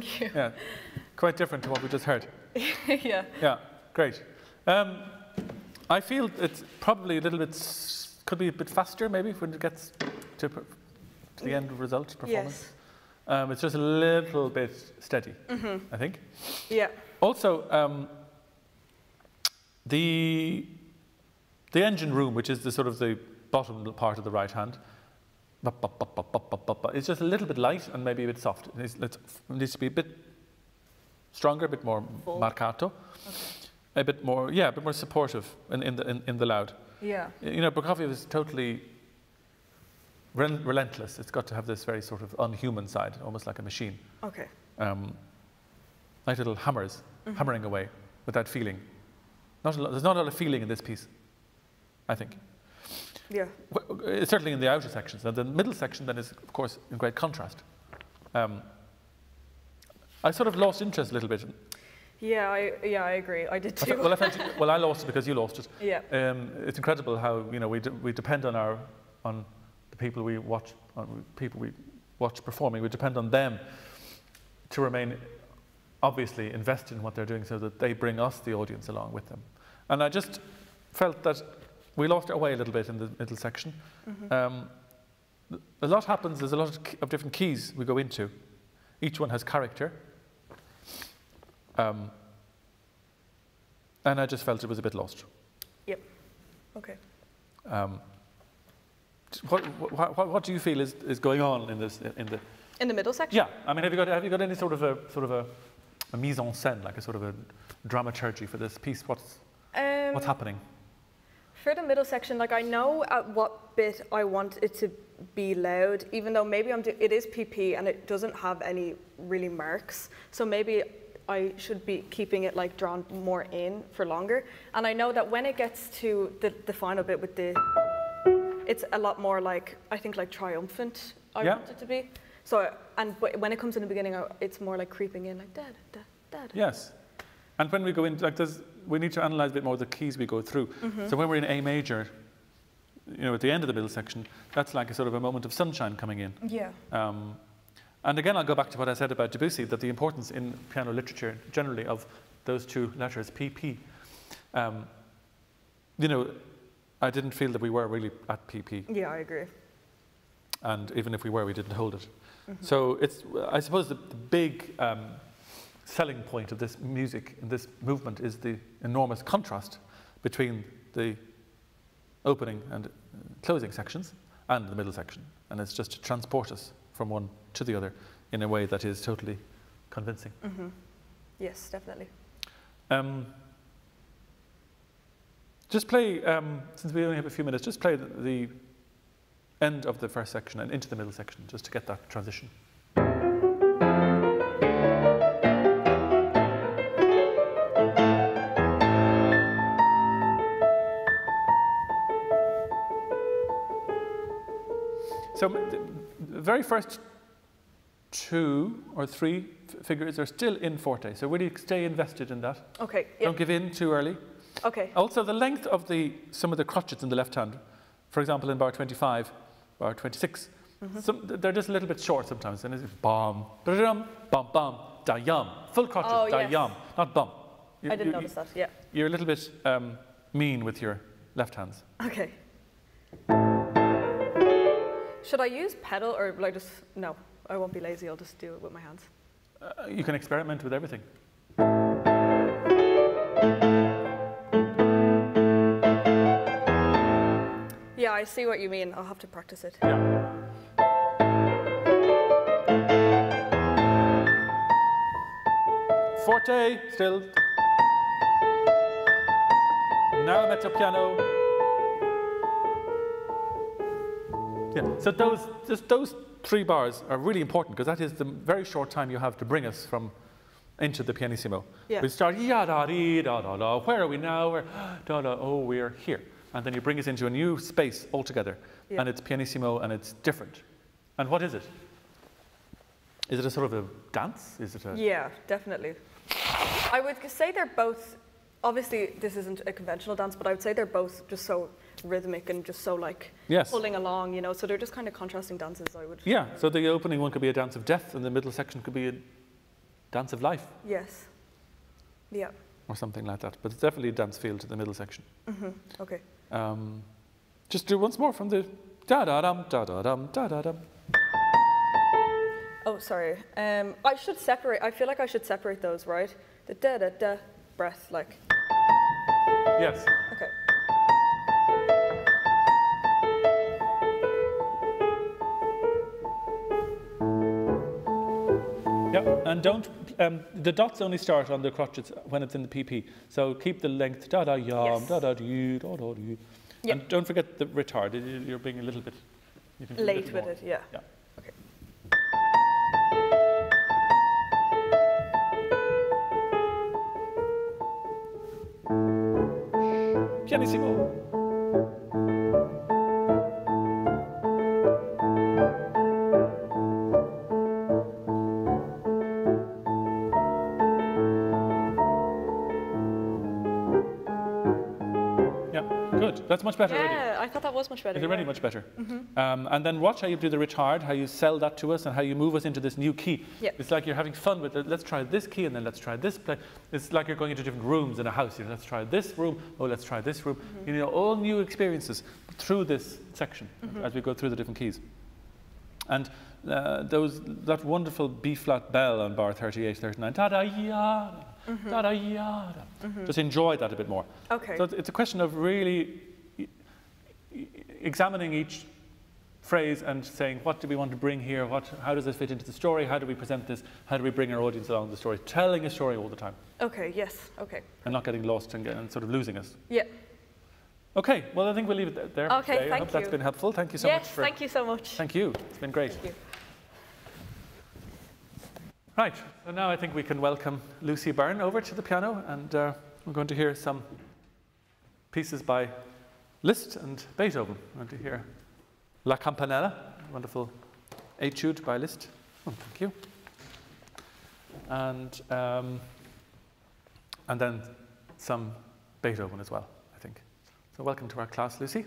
Thank you. Yeah, quite different to what we just heard. yeah. Yeah, great. Um, I feel it's probably a little bit, could be a bit faster maybe when it gets to, to the end of result performance. Yes. Um, it's just a little bit steady, Mm-hmm. I think. Yeah. Also, um, the the engine room, which is the sort of the bottom part of the right hand, it's just a little bit light and maybe a bit soft. It needs, it needs to be a bit stronger, a bit more Full. marcato, a bit more, yeah, a bit more supportive in, in, the, in, in the loud. Yeah. You know, Prokofiev is totally rel- relentless. It's got to have this very sort of unhuman side, almost like a machine. Okay. Um, like little hammers, Mm-hmm. hammering away without feeling. Not a lot, there's not a lot of feeling in this piece, I think. Yeah. W- Certainly in the outer sections. And the middle section then is, of course, in great contrast. Um, I sort of lost interest a little bit. Yeah. I yeah I agree. I did I too. well, I felt, well, I lost it because you lost it. yeah. Um, it's incredible how you know we, de- we depend on our on the people we watch on people we watch performing. We depend on them to remain obviously invested in what they're doing, so that they bring us the audience along with them. And I just felt that we lost our way a little bit in the middle section. Mm-hmm. Um, a lot happens. There's a lot of, of different keys we go into. Each one has character. Um, and I just felt it was a bit lost. Yep. Okay. Um, what, what, what, what do you feel is, is going on in this? In the In the middle section. yeah, I mean, have you got have you got any sort of a sort of a, a mise en scène, like a sort of a dramaturgy for this piece? What's Um, what's happening? For the middle section, like I know at what bit I want it to be loud, even though maybe I'm do- it is PP and it doesn't have any really marks. So maybe I should be keeping it like drawn more in for longer. And I know that when it gets to the, the final bit with the, it's a lot more like I think like triumphant. I Yeah. want it to be. So and but when it comes in the beginning, uh, it's more like creeping in like da da da. da. Yes, and when we go in, like, there's, we need to analyze a bit more the keys we go through. So when we're in A major, you know, at the end of the middle section, that's like a sort of a moment of sunshine coming in. Yeah. Um, and again, I'll go back to what I said about Debussy, that the importance in piano literature generally of those two letters, PP. Um, you know, I didn't feel that we were really at PP, Yeah, I agree. and even if we were, we didn't hold it. So it's, I suppose, the, the big um, selling point of this music and this movement is the enormous contrast between the opening and uh, closing sections and the middle section. And it's just to transport us from one to the other in a way that is totally convincing. hmm Yes, definitely. Um, just play, um, since we only have a few minutes, just play the, the end of the first section and into the middle section, just to get that transition. Very first two or three figures are still in forte. So really stay invested in that. Okay. Don't give in too early. Okay. Also, the length of the some of the crotchets in the left hand, for example, in bar 25, bar 26, Mm-hmm. some, they're just a little bit short sometimes. And it's bam, ba-dum, bam, bam, da yum. Full crotchet, Oh, da yes. yum, not bum. You- I didn't you- notice that. Yeah. You're a little bit um, mean with your left hands. Okay. Should I use pedal or like just no? I won't be lazy. I'll just do it with my hands. Uh, you can experiment with everything. Yeah, I see what you mean. I'll have to practice it. Yeah. Forte, still. Now mezzo piano. Yeah, so those, just those three bars are really important because that is the very short time you have to bring us from into the pianissimo. Yeah. We start ya da dee da da da. Where are we now? We're da da. Oh, we're here. And then you bring us into a new space altogether, Yeah. and it's pianissimo and it's different. And what is it? Is it a sort of a dance? Is it a Yeah, definitely. I would say they're both. Obviously, this isn't a conventional dance, but I would say they're both just so rhythmic and just so like Yes. pulling along, you know. So they're just kind of contrasting dances. I would. Yeah, so the opening one could be a dance of death, and the middle section could be a dance of life, Yes. Yeah. or something like that. But it's definitely a dance feel to the middle section. Mm -hmm. Okay. Um, just do once more from the da da dum da da dum da da dum. Oh, sorry. Um, I should separate. I feel like I should separate those, right? The da da da breath, like. Yes. Okay. And don't. Um, the dots only start on the crotchets when it's in the PP. So keep the length da da yum Yes. da da doo da da doo. Yeah. And don't forget the retard. You- You're being a little bit. You can do a Late with more. it, yeah. Yeah. Was much better. It's already yeah. much better. Mm-hmm. Um, and then watch how you do the retard, how you sell that to us, and how you move us into this new key. It's like you're having fun with it. Let's try this key, and then let's try this play. It's like you're going into different rooms in a house. You know, let's try this room. Oh, let's try this room. Mm-hmm. You know, all new experiences through this section mm-hmm. as we go through the different keys. And uh, those that wonderful B flat bell on bar 38, 39. Da da ya, da da ya. Just enjoy that a bit more. Okay. So it's- a question of really examining each phrase and saying, what do we want to bring here? What, how does this fit into the story? How do we present this? How do we bring our audience along the story? Telling a story all the time Okay. Yes. Okay. and not getting lost and, get- and sort of losing us. Yeah. Okay, well, I think we'll leave it there. Okay, today. I thank hope that's been helpful. Thank you so yes. much for. Thank you so much. Thank you. It's been great. Thank you. Right, so now I think we can welcome Lucy Byrne over to the piano, and uh, we're going to hear some pieces by Liszt and Beethoven. We're going to hear La Campanella, wonderful etude by Liszt. Oh, thank you. And, um, and then some Beethoven as well, I think. So welcome to our class, Lucy.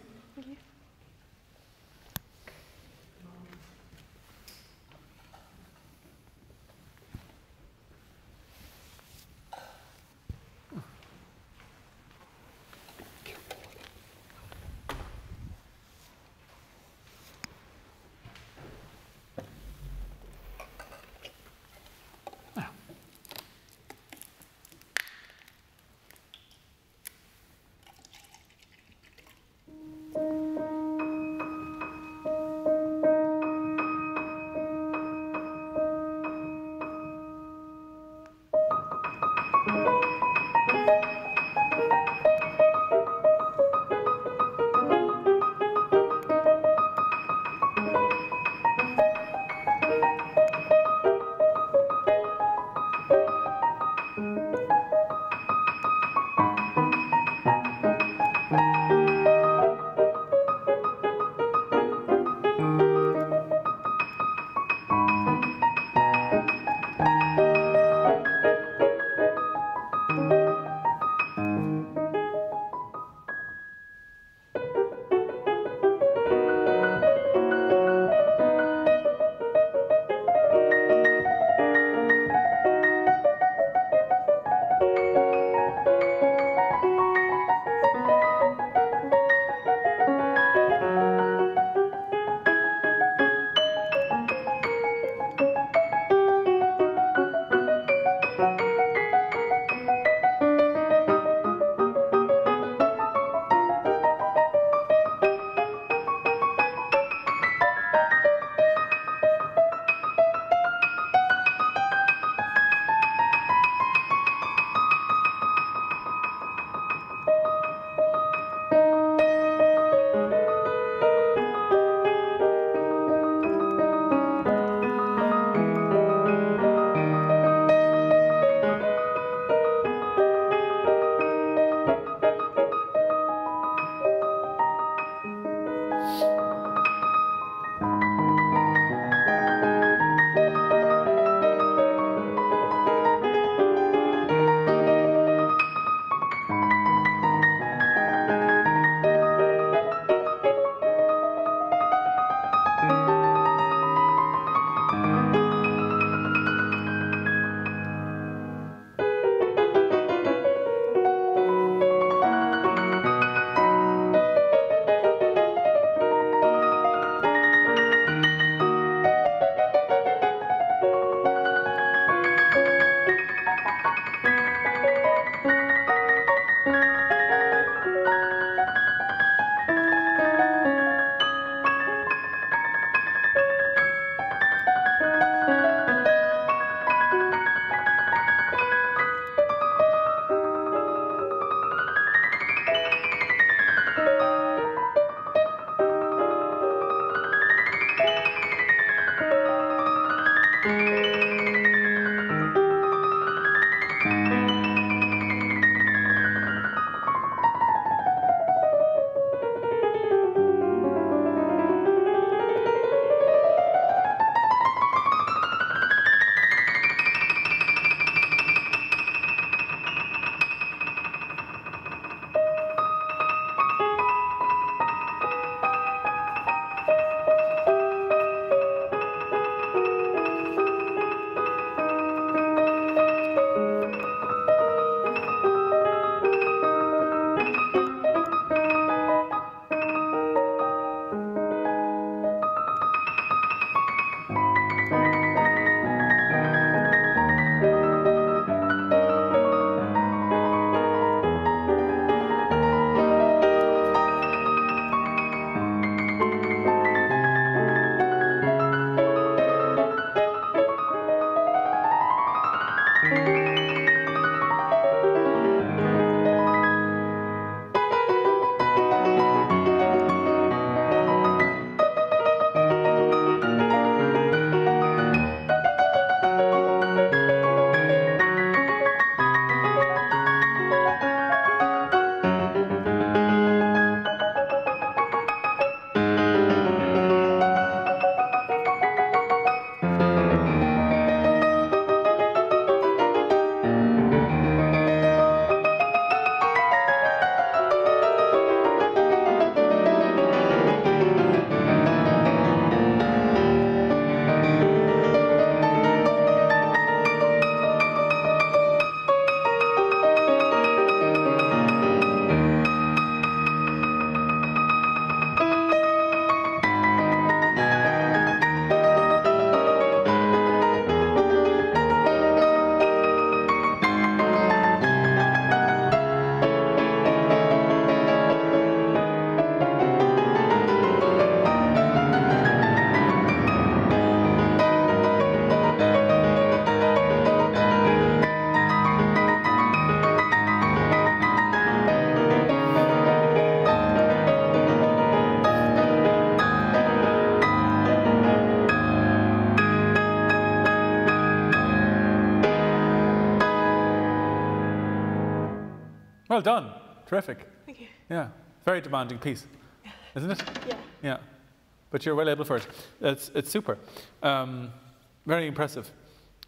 Well done. Terrific. Thank you. Yeah. Very demanding piece, isn't it? Yeah. Yeah. But you're well able for it. It's, it's super. Um, very impressive.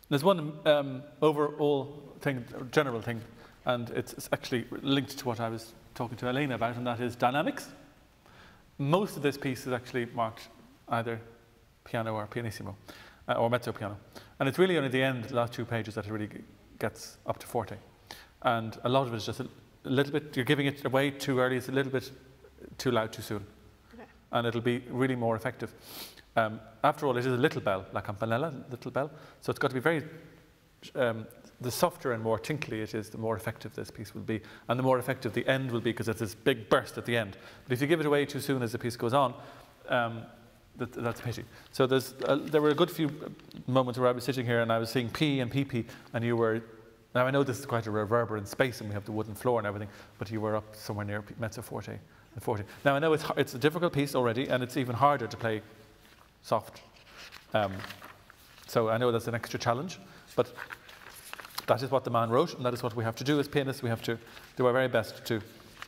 There's one um, overall thing, general thing, and it's, it's actually linked to what I was talking to Elena about, and that is dynamics. Most of this piece is actually marked either piano or pianissimo, uh, or mezzo piano. And it's really only the end, the last two pages, that it really gets up to forte. And a lot of it is just a, little bit, you're giving it away too early, it's a little bit too loud too soon. Okay. And it'll be really more effective. Um, after all, it is a little bell, la campanella, little bell. So it's got to be very, um, the softer and more tinkly it is, the more effective this piece will be. And the more effective the end will be because it's this big burst at the end. But if you give it away too soon as the piece goes on, um, that, that's a pity. So there's, uh, there were a good few moments where I was sitting here and I was seeing P and PP, and you were. Now I know this is quite a reverberant space, and we have the wooden floor and everything, but you were up somewhere near mezzo forte and forte. Now I know it's, it's a difficult piece already, and it's even harder to play soft. Um, so I know that's an extra challenge, but that is what the man wrote, and that is what we have to do as pianists. We have to do our very best to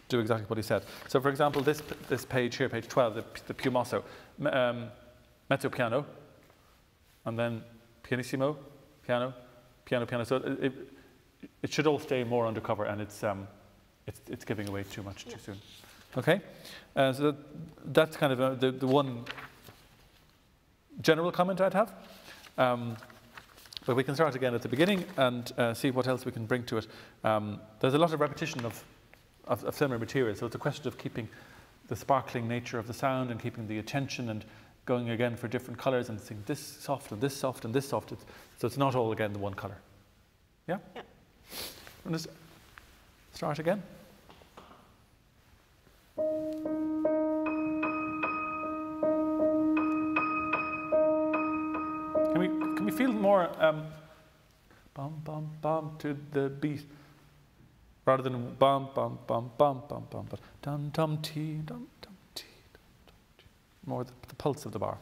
do exactly what he said. So, for example, this, this page here, page 12, the, the più mosso, um, mezzo piano, and then pianissimo, piano, piano, piano. So it, it, should all stay more undercover, and it's, um, it's, it's giving away too much too soon. Okay? Uh, so that, that's kind of uh, the, the one general comment I'd have. Um, but we can start again at the beginning and uh, see what else we can bring to it. Um, there's a lot of repetition of, of, of similar material, so it's a question of keeping the sparkling nature of the sound and keeping the attention and going again for different colors and saying this soft and this soft and this soft. It's, so it's not all again the one color. Yeah? Yeah. S- start again? Can we, can we feel more um, bum, bum, bum to the beat rather than bum, bum, bum, bum, bum, bum, but dum, dum, tee, dum, dum, tee, dum, dum, tee. More the, the pulse of the bar.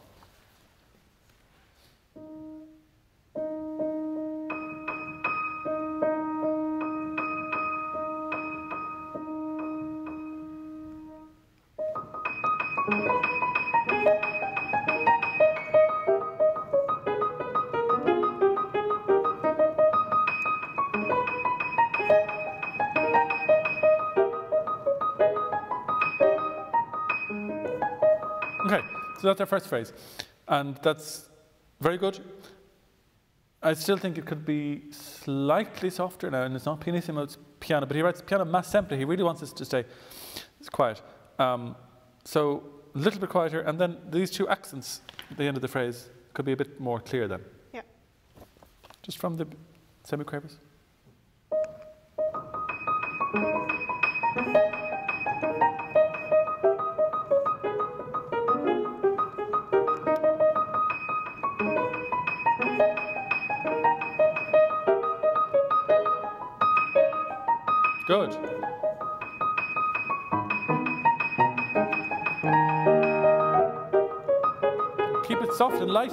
So that's our first phrase. And that's very good. I still think it could be slightly softer now, and it's not pianissimo, it's piano, but he writes piano ma sempre. He really wants us to stay it's quiet. Um, so a little bit quieter, and then these two accents at the end of the phrase could be a bit more clear then. Yeah. Just from the semiquavers. Good. Keep it soft and light.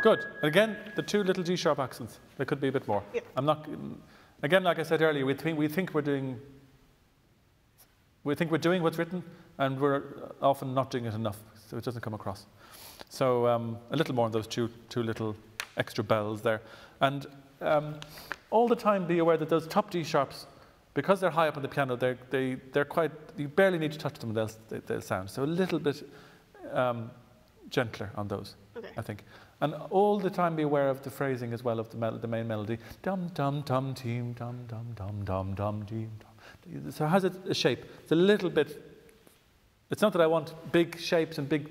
Good. Again, the two little G sharp accents. There could be a bit more. Yeah. I'm not. Again, like I said earlier, we think we think we're doing. We think we're doing what's written, and we're often not doing it enough, so it doesn't come across. So um, a little more on those two two little extra bells there, and um, all the time be aware that those top D sharps, because they're high up on the piano, they're they they're quite. You barely need to touch them; they'll they, they'll sound. So a little bit um, gentler on those, Okay. I think. And all the time be aware of the phrasing as well of the, mel- the main melody. Dum dum dum team dum dum dum dum dum team. Dum. So it has a, a shape. It's a little bit. It's not that I want big shapes and big,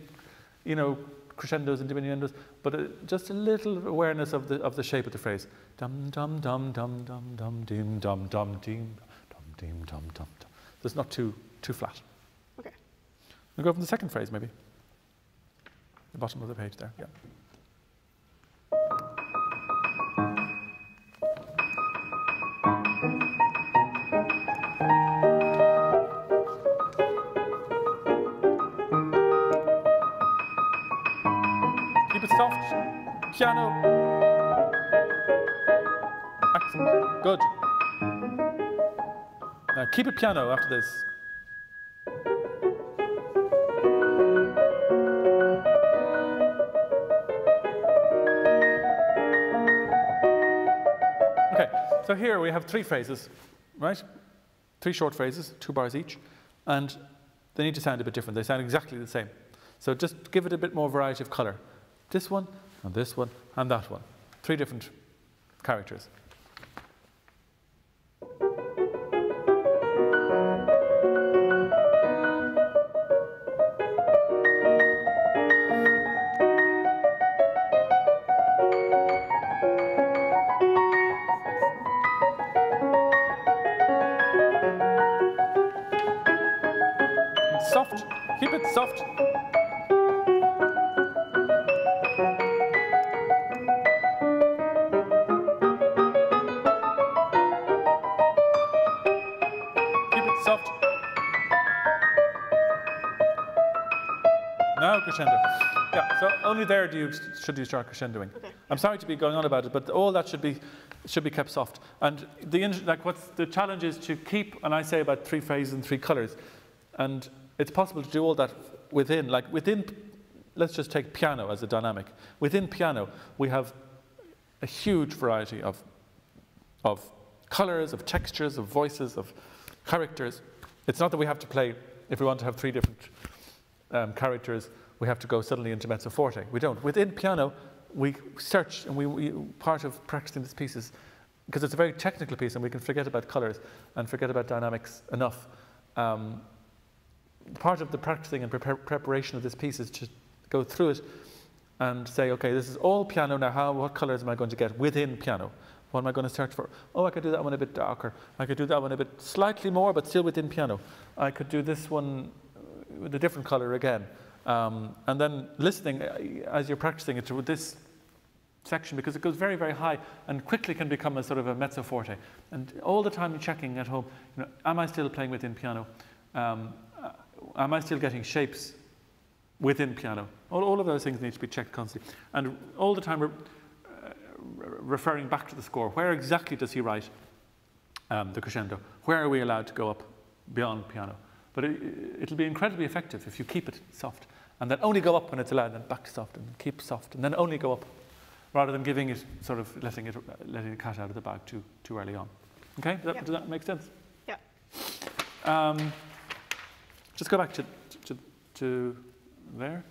you know, crescendos and diminuendos, but uh just a little awareness of the of the shape of the phrase. Dum dum dum dum dum dum dim dum dum dim dum dim dum dum dum. So it's not too too flat. Okay. We'll go from the second phrase maybe. The bottom of the page there. Yeah. Piano. Accent. Good. Now keep it piano after this. Okay, so here we have three phrases, right? Three short phrases, two bars each, and they need to sound a bit different. They sound exactly the same. So just give it a bit more variety of colour. This one, and this one, and that one. Three different characters. Do you, should you start crescendoing. Okay. I'm sorry to be going on about it, but all that should be should be kept soft. And the like what's the challenge is to keep, and I say about three phases and three colours, and it's possible to do all that within, like within. Let's just take piano as a dynamic. Within piano, we have a huge variety of of colours, of textures, of voices, of characters. It's not that we have to play, if we want to have three different um, characters, we have to go suddenly into mezzo forte. We don't. Within piano, we search, and we, we part of practicing this piece is because it's a very technical piece, and we can forget about colours and forget about dynamics enough. Um, part of the practicing and prepar- preparation of this piece is to go through it and say, okay, this is all piano now. How, what colours am I going to get within piano? What am I going to search for? Oh, I could do that one a bit darker. I could do that one a bit slightly more, but still within piano. I could do this one with a different colour again. Um, and then listening uh, as you're practicing it to this section because it goes very, very high and quickly can become a sort of a mezzo forte. And all the time you're checking at home, you know, am I still playing within piano? Um, uh, am I still getting shapes within piano? All, all of those things need to be checked constantly. And all the time uh, re- referring back to the score. Where exactly does he write um, the crescendo? Where are we allowed to go up beyond piano? But it, it'll be incredibly effective if you keep it soft and then only go up when it's allowed, and then back soft, and keep soft, and then only go up rather than giving it sort of letting it letting the cat out of the bag too too early on. Okay, does that, Yeah. does that make sense? Yeah. Um, just go back to, to, to there.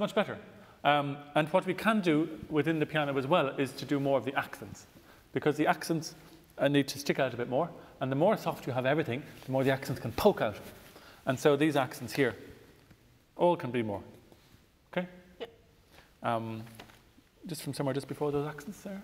Much better. Um, and what we can do within the piano as well is to do more of the accents, because the accents uh, need to stick out a bit more. And the more soft you have everything, the more the accents can poke out. And so these accents here all can be more. Okay? Yeah. Um, just from somewhere just before those accents there.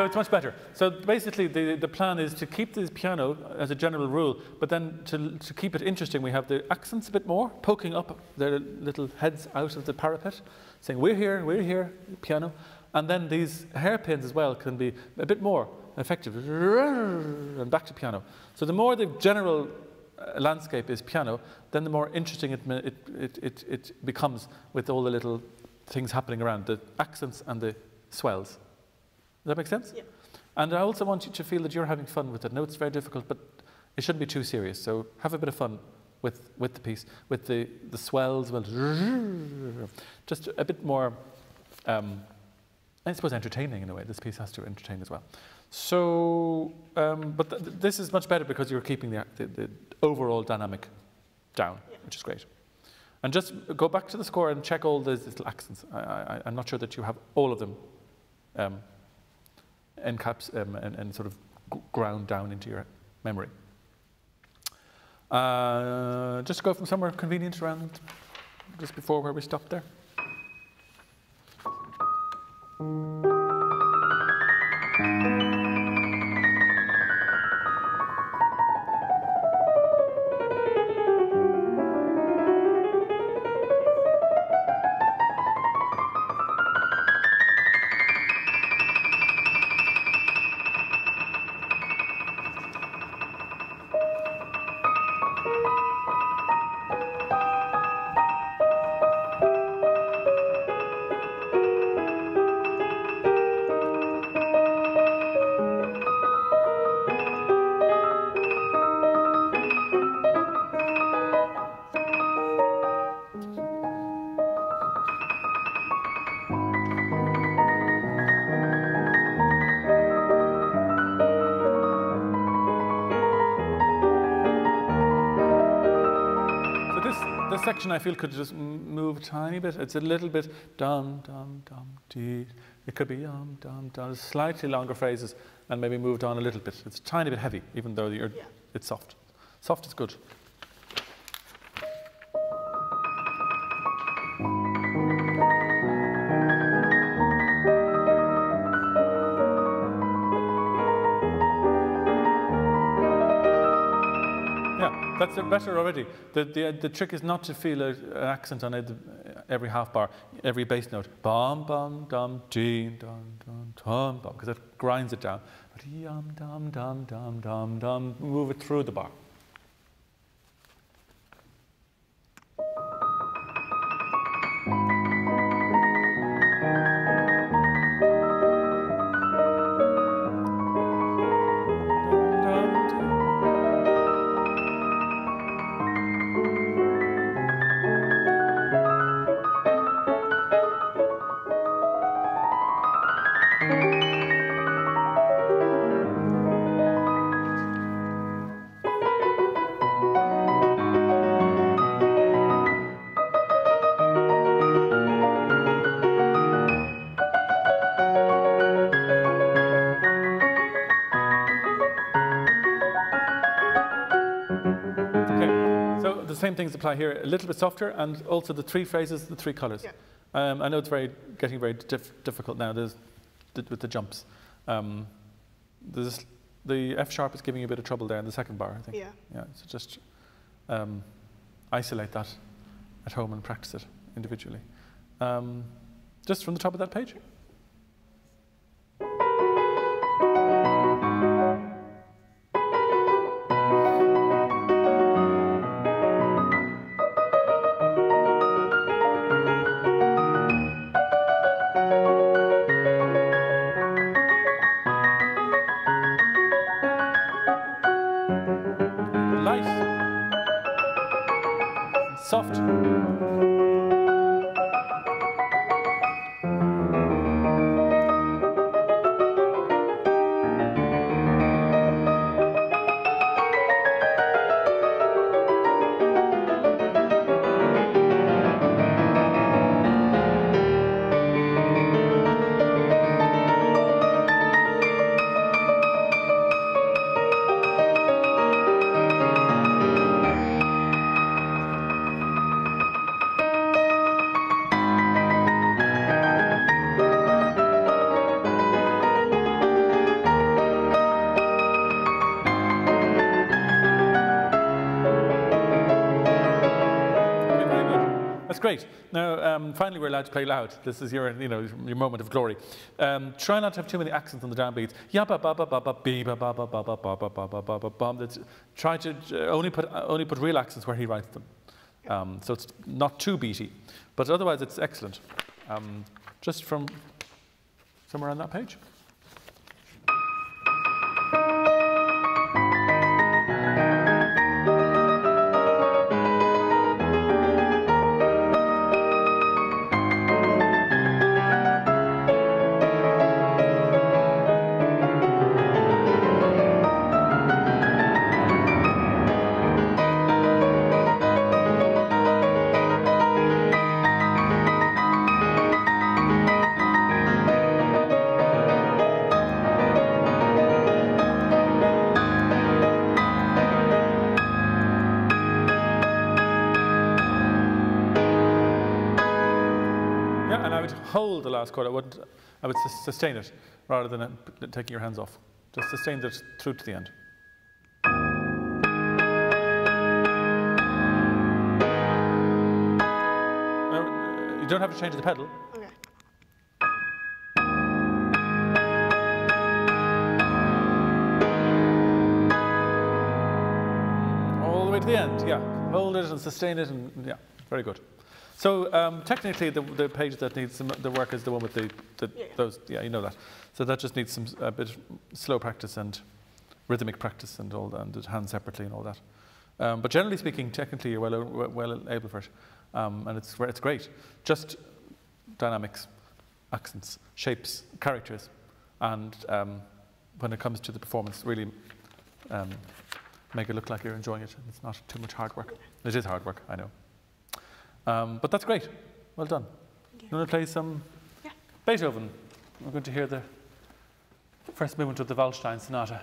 So it's much better. So basically, the, the plan is to keep the piano as a general rule, but then to, to keep it interesting, we have the accents a bit more, poking up their little heads out of the parapet, saying, We're here, we're here, piano. And then these hairpins as well can be a bit more effective, and back to piano. So the more the general uh, landscape is piano, then the more interesting it, it, it, it, it becomes with all the little things happening around, the accents and the swells. Does that make sense? Yeah. And I also want you to feel that you're having fun with it. Know it's very difficult, but it shouldn't be too serious. So have a bit of fun with, with the piece, with the, the swells, well, just a bit more, um, I suppose, entertaining in a way. This piece has to entertain as well. So, um, but th- th- this is much better because you're keeping the, the, the overall dynamic down, Yeah. which is great. And just go back to the score and check all those little accents. I, I, I'm not sure that you have all of them um, encaps um, and, and, sort of ground down into your memory. Uh, just go from somewhere convenient around just before where we stopped there. Mm -hmm. Section I feel could just move a tiny bit. It's a little bit dum dum dum dee. It could be um dum dum. Slightly longer phrases and maybe moved on a little bit. It's a tiny bit heavy, even though yeah. it's soft. Soft is good. Better already. The, the, the trick is not to feel a, an accent on every half bar, every bass note. Bum, bum, dum, dee, dum, dum, dum, because that grinds it down. Dum, dum, dum, dum, dum, dum. Move it through the bar. Same things apply here, a little bit softer, and also the three phrases, the three colours. Yeah. Um, I know it's very getting very difficult now the, with the jumps. Um, the F sharp is giving you a bit of trouble there in the second bar, I think. Yeah. Yeah, so just um, isolate that at home and practice it individually. Um, just from the top of that page. Um, finally, we're allowed to play loud. This is your, you know, your moment of glory. Um, try not to have too many accents on the downbeats. Ya ba ba ba ba ba ba ba ba ba ba ba ba ba ba ba ba ba. Try to only put only put real accents where he writes them. Um, so it's not too beaty, but otherwise it's excellent. Um, just from somewhere on that page. Last chord, I would, I would sustain it rather than taking your hands off. Just sustain it through to the end. You don't have to change the pedal. Okay. All the way to the end, yeah. Hold it and sustain it, and yeah, very good. So um, technically, the, the, page that needs some, the work is the one with the, the yeah. those. Yeah, you know that. So that just needs some a bit slow practice and rhythmic practice and all that, and hands separately and all that. Um, but generally speaking, technically, you're well, well able for it, um, and it's it's great. Just dynamics, accents, shapes, characters, and um, when it comes to the performance, really um, make it look like you're enjoying it. It's not too much hard work. It is hard work, I know. Um, but that's great. Well done. You want to play some Yeah. Beethoven? We're going to hear the first movement of the Waldstein Sonata.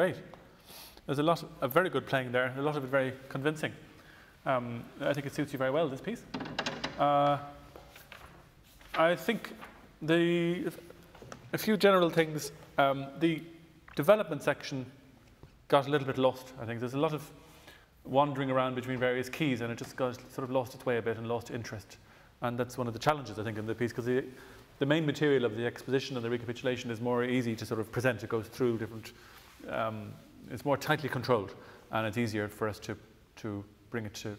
Great. There's a lot of very good playing there, a lot of it very convincing. Um, I think it suits you very well, this piece. Uh, I think the, a few general things, um, the development section got a little bit lost, I think. There's a lot of wandering around between various keys and it just got sort of lost its way a bit and lost interest. And that's one of the challenges, I think, in the piece, because the, the main material of the exposition and the recapitulation is more easy to sort of present. It goes through different, um, it's more tightly controlled and it's easier for us to, to bring it to,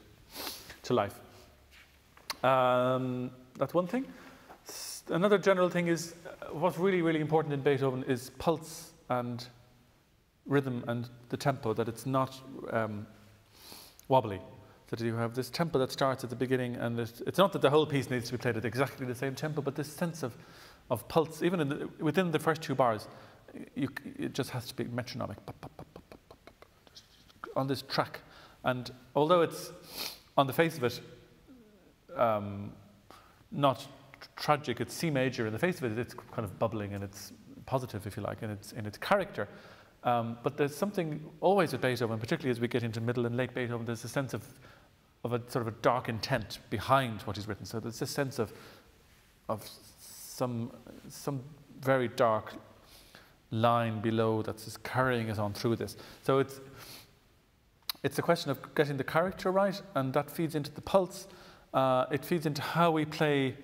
to life. Um, that's one thing. Another general thing is uh, what's really, really important in Beethoven is pulse and rhythm and the tempo, that it's not um, wobbly that you have this tempo that starts at the beginning, and it's, it's, not that the whole piece needs to be played at exactly the same tempo, but this sense of, of pulse, even the, within the first two bars, you, it just has to be metronomic on this track. And although it's, on the face of it, um, not tragic, it's C major. In the face of it, it's kind of bubbling and it's positive, if you like, in its, in its character. Um, but there's something always with Beethoven, particularly as we get into middle and late Beethoven, there's a sense of, of a sort of a dark intent behind what he's written. So there's a sense of, of some, some very dark line below that's carrying us on through this. So it's, it's a question of getting the character right, and that feeds into the pulse. Uh, it feeds into how we play.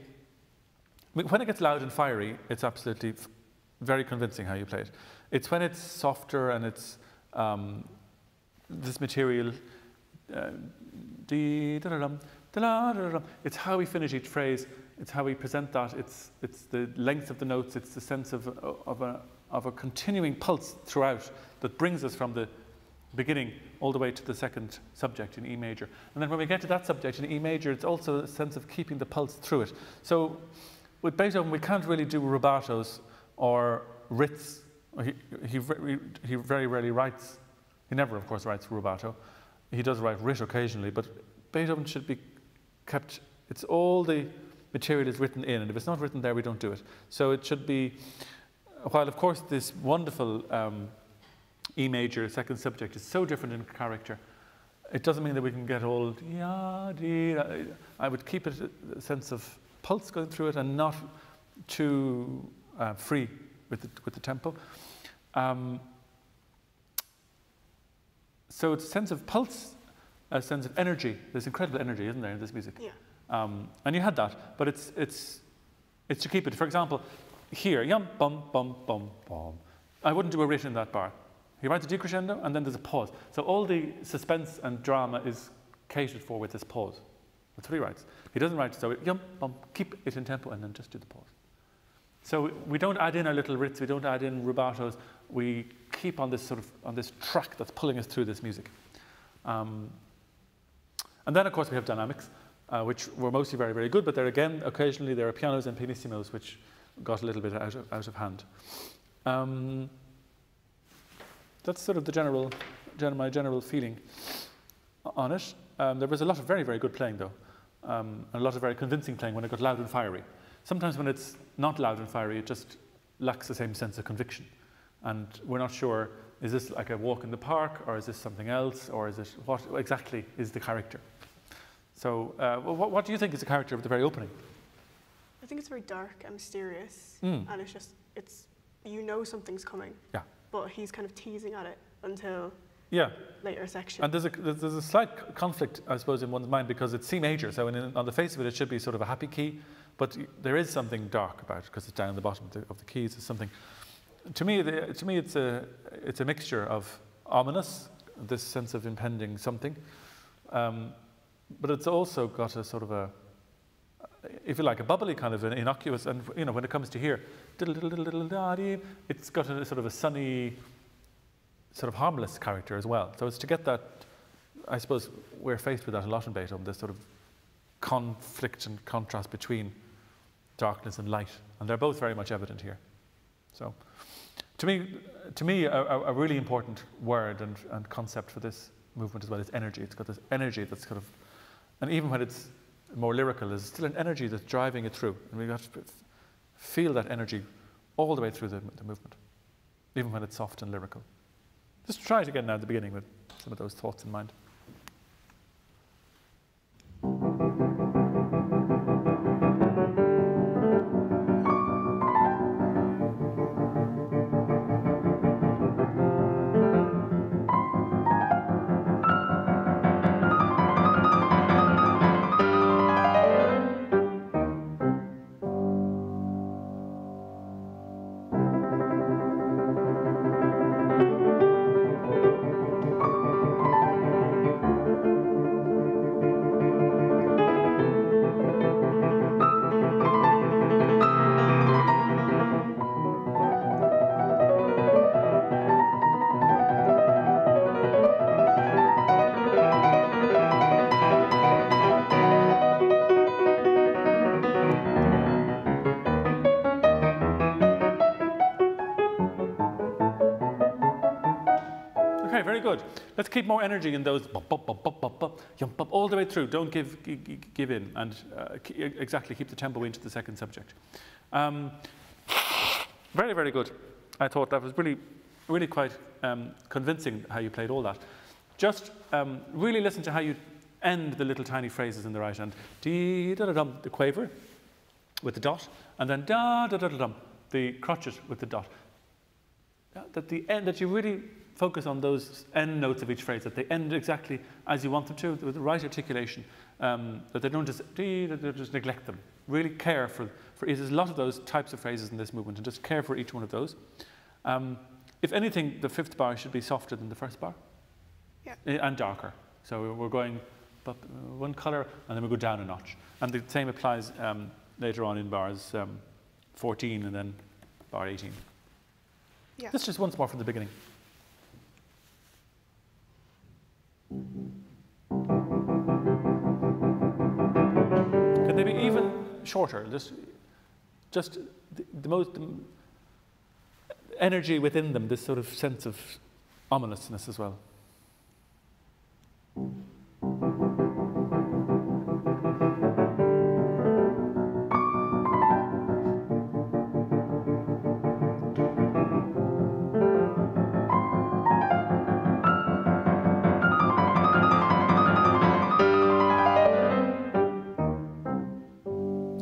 When it gets loud and fiery, it's absolutely very convincing how you play it. It's when it's softer and it's um, this material. Uh, it's how we finish each phrase. It's how we present that. It's, it's the length of the notes. It's the sense of, of, a, of a continuing pulse throughout that brings us from the beginning all the way to the second subject in E major. And then when we get to that subject in E major, it's also a sense of keeping the pulse through it. So with Beethoven, we can't really do rubatos or rits. He, he, he very rarely writes, he never, of course, writes rubato. He does write rit occasionally, but Beethoven should be kept, it's all the material is written in, and if it's not written there, we don't do it. So it should be, while of course this wonderful um, E major, second subject, is so different in character. It doesn't mean that we can get all, yeah, I would keep it a sense of pulse going through it and not too uh, free with the, with the tempo. Um, so it's a sense of pulse, a sense of energy. There's incredible energy, isn't there, in this music? Yeah. Um, and you had that, but it's, it's, it's to keep it. For example, here, yum, bum, bum, bum, bum. I wouldn't do a rit in that bar. He writes a decrescendo and then there's a pause. So all the suspense and drama is catered for with this pause. That's what he writes. He doesn't write so yum, bum, keep it in tempo and then just do the pause. So we don't add in our little rits, we don't add in rubatos. We keep on this sort of on this track that's pulling us through this music. Um, and then of course we have dynamics, uh, which were mostly very very good, but there again occasionally there are pianos and pianissimos which got a little bit out of, out of hand. Um, that's sort of the general, general, my general feeling on it. Um, there was a lot of very, very good playing, though, um, and a lot of very convincing playing when it got loud and fiery. Sometimes when it's not loud and fiery, it just lacks the same sense of conviction. And we're not sure, is this like a walk in the park, or is this something else, or is it, what exactly is the character? So uh, what, what, do you think is the character of the very opening? I think it's very dark and mysterious, mm. and it's just, it's, you know something's coming. Yeah but he's kind of teasing at it until yeah. later section. And there's a, there's a slight conflict, I suppose, in one's mind because it's C major. So in, on the face of it, it should be sort of a happy key, but there is something dark about it because it's down in the bottom of the, of the keys. It's something. To me, the, to me, it's a it's a mixture of ominous, this sense of impending something, um, but it's also got a sort of a if you like, a bubbly kind of an innocuous, and you know, when it comes to here, it's got a sort of a sunny, sort of harmless character as well. So it's to get that, I suppose we're faced with that a lot in Beethoven, this sort of conflict and contrast between darkness and light, and they're both very much evident here. So, to me, to me, a, a really important word and, and concept for this movement as well is energy. It's got this energy that's kind of, and even when it's more lyrical, there's still an energy that's driving it through, and we've to feel that energy all the way through the, the movement, even when it's soft and lyrical. Just try it again now at the beginning with some of those thoughts in mind. Let's keep more energy in those all the way through. Don't give, give in and uh, exactly keep the tempo into the second subject. Um, very, very good. I thought that was really, really quite um, convincing how you played all that. Just um, really listen to how you end the little tiny phrases in the right hand. Dee da da dum, the quaver with the dot, and then da da da da dum, the crotchet with the dot. That the end, that you really focus on those end notes of each phrase, that they end exactly as you want them to, with the right articulation, um, that they don't just, they just neglect them. Really care for, for there's a lot of those types of phrases in this movement, and just care for each one of those. Um, if anything, the fifth bar should be softer than the first bar. Yeah. Eh, And darker. So we're going up uh, one colour and then we go down a notch. And the same applies um, later on in bars um, 14 and then bar 18. Yeah. Let's just once more from the beginning. Shorter? Just, just the, the most the energy within them, this sort of sense of ominousness as well.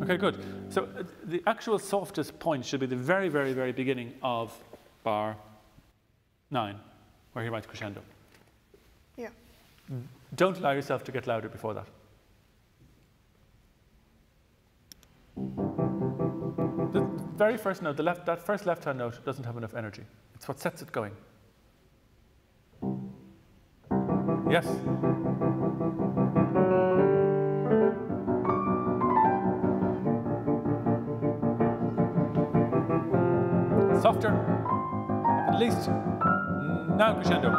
Okay, good. So uh, the actual softest point should be the very, very, very beginning of bar nine, where he writes crescendo. Yeah. Don't allow yourself to get louder before that. The very first note, the left, that first left-hand note doesn't have enough energy. It's what sets it going. Yes. Softer, at least. Now crescendo.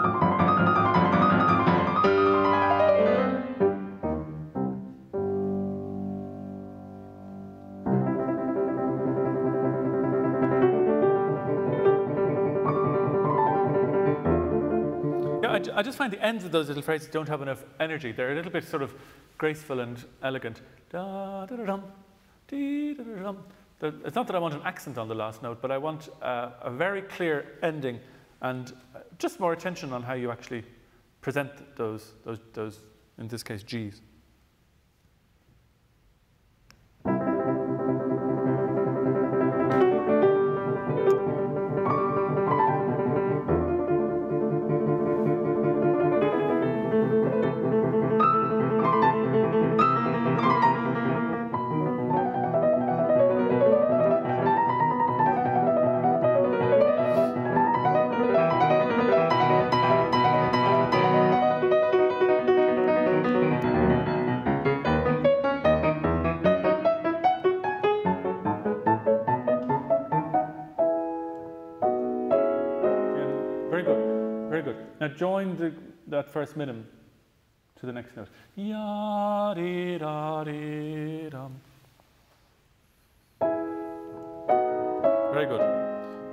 Yeah, I, I just find the ends of those little phrases don't have enough energy. They're a little bit sort of graceful and elegant. Da da da dum, dee da da dum. It's not that I want an accent on the last note, but I want uh, a very clear ending and uh, just more attention on how you actually present those, those, those in this case, G's. That first minim to the next note. Ya. Very good.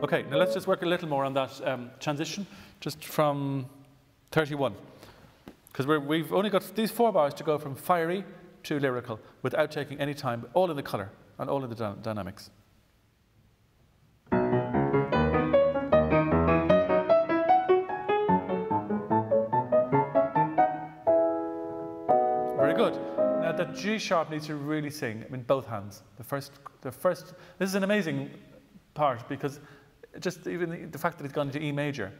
Okay, now let's just work a little more on that um, transition, just from 31. Because we've only got these four bars to go from fiery to lyrical without taking any time, all in the colour and all in the dy- dynamics. Now the G sharp needs to really sing I mean, both hands. The first, the first. This is an amazing part because just even the, the fact that it's gone into E major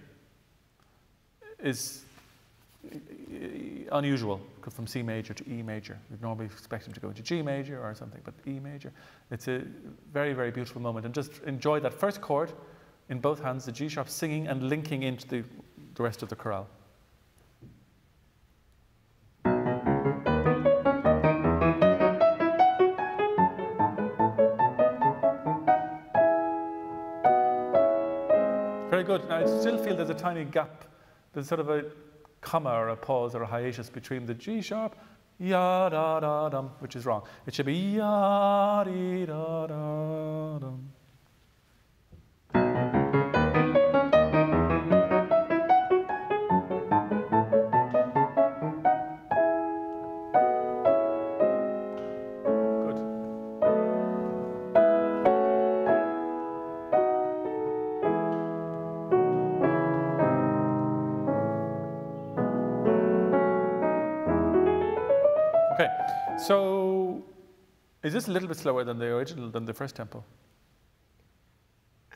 is uh, unusual from C major to E major. You'd normally expect him to go into G major or something, but E major. It's a very, very beautiful moment. And just enjoy that first chord in both hands, the G sharp singing and linking into the, the rest of the chorale. Good. Now, I still feel there's a tiny gap. There's sort of a comma or a pause or a hiatus between the G sharp, ya da da dum, which is wrong. It should be ya dee da da dum. This a little bit slower than the original, than the first tempo?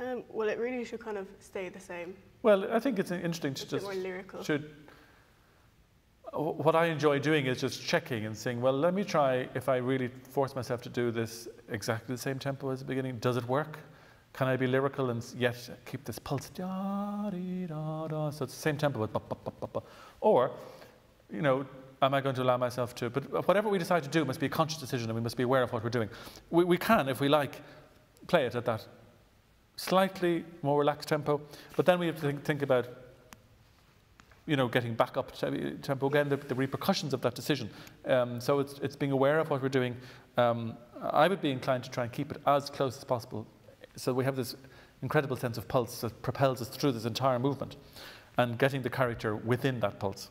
Um, well, it really should kind of stay the same. Well, I think it's interesting It's to bit just more lyrical. should. What I enjoy doing is just checking and saying, well, let me try if I really force myself to do this exactly the same tempo as the beginning. Does it work? Can I be lyrical and yet keep this pulse? Da, dee, da, da. So it's the same tempo, but ba, ba, ba, ba, ba. or, you know, am I going to allow myself to? But whatever we decide to do must be a conscious decision, and we must be aware of what we're doing. We, we can, if we like, play it at that slightly more relaxed tempo, but then we have to think, think about you know, getting back up to tempo again, the, the repercussions of that decision. Um, so it's, it's being aware of what we're doing. Um, I would be inclined to try and keep it as close as possible so we have this incredible sense of pulse that propels us through this entire movement and getting the character within that pulse.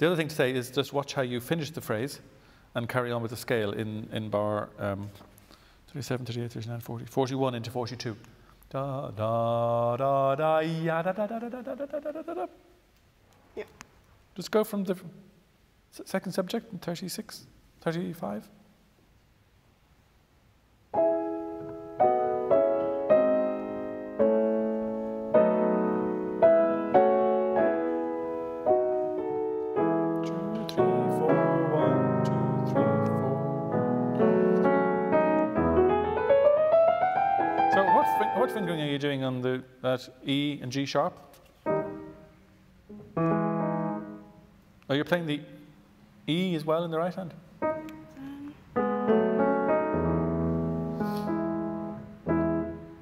The other thing to say is just watch how you finish the phrase and carry on with the scale in, in bar um, 37, 38, 39, 40, 41 into 42. Da, da, da, da, ya, da, da, da, da, da, da, da, da, da, da. Yeah. Just go from the second subject, 36, 35. That E and G sharp? Oh, you're playing the E as well in the right hand?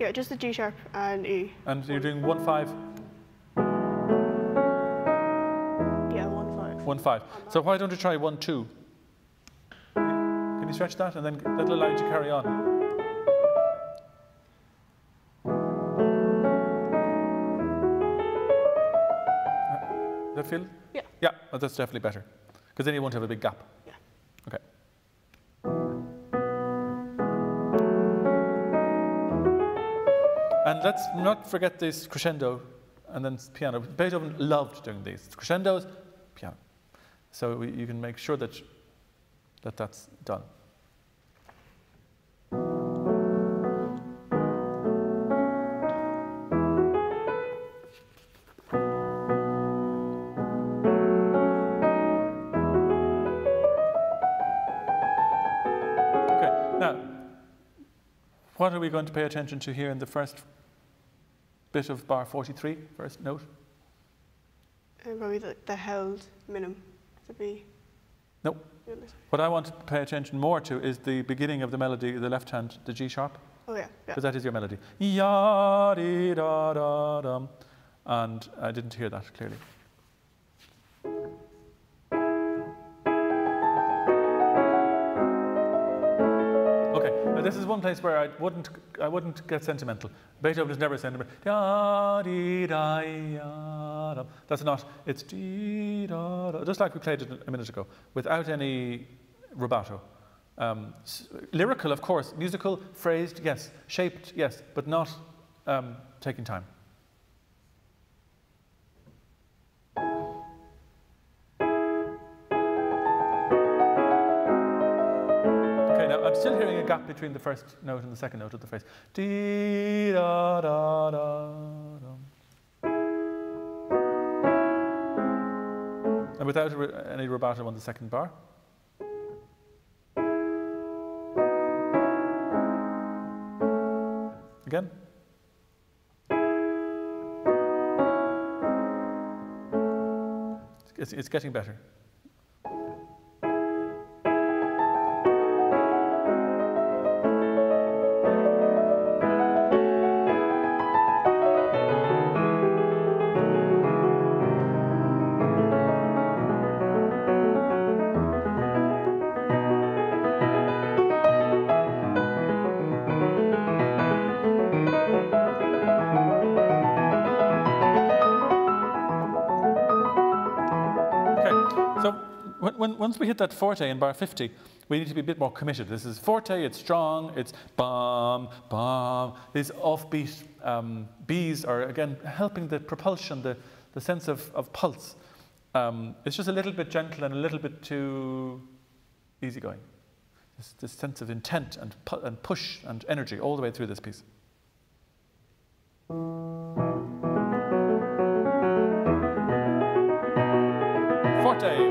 Yeah, just the G sharp and E. And you're doing one five, Yeah, one five. one five. So why don't you try one two? Can you stretch that and then that'll allow you to carry on? Feel? Yeah. Yeah, well, that's definitely better. Because then you won't have a big gap. Yeah. Okay. And let's not forget this crescendo and then piano. Beethoven loved doing these crescendos, piano. So we, you can make sure that, that that's done. What are we going to pay attention to here in the first bit of bar 43, first note? And probably the, the held minimum to be. Nope. What I want to pay attention more to is the beginning of the melody, the left hand, the G sharp, Oh yeah, yeah. because that is your melody. Ya dee da da dum. And I didn't hear that clearly. This is one place where I wouldn't, I wouldn't get sentimental. Beethoven is never sentimental. That's not. It's. Just like we played it a minute ago, without any rubato. Um, lyrical, of course. Musical, phrased, yes. Shaped, yes. But not um, taking time. Still hearing a gap between the first note and the second note of the phrase. Da da da dum. And without any rubato on the second bar. Again. It's, it's getting better. Once we hit that forte in bar 50, we need to be a bit more committed. This is forte, it's strong, it's bum, bum. These offbeat um, Bs are, again, helping the propulsion, the, the sense of, of pulse. Um, it's just a little bit gentle and a little bit too easygoing. This, this sense of intent and, pu- and push and energy all the way through this piece. Forte.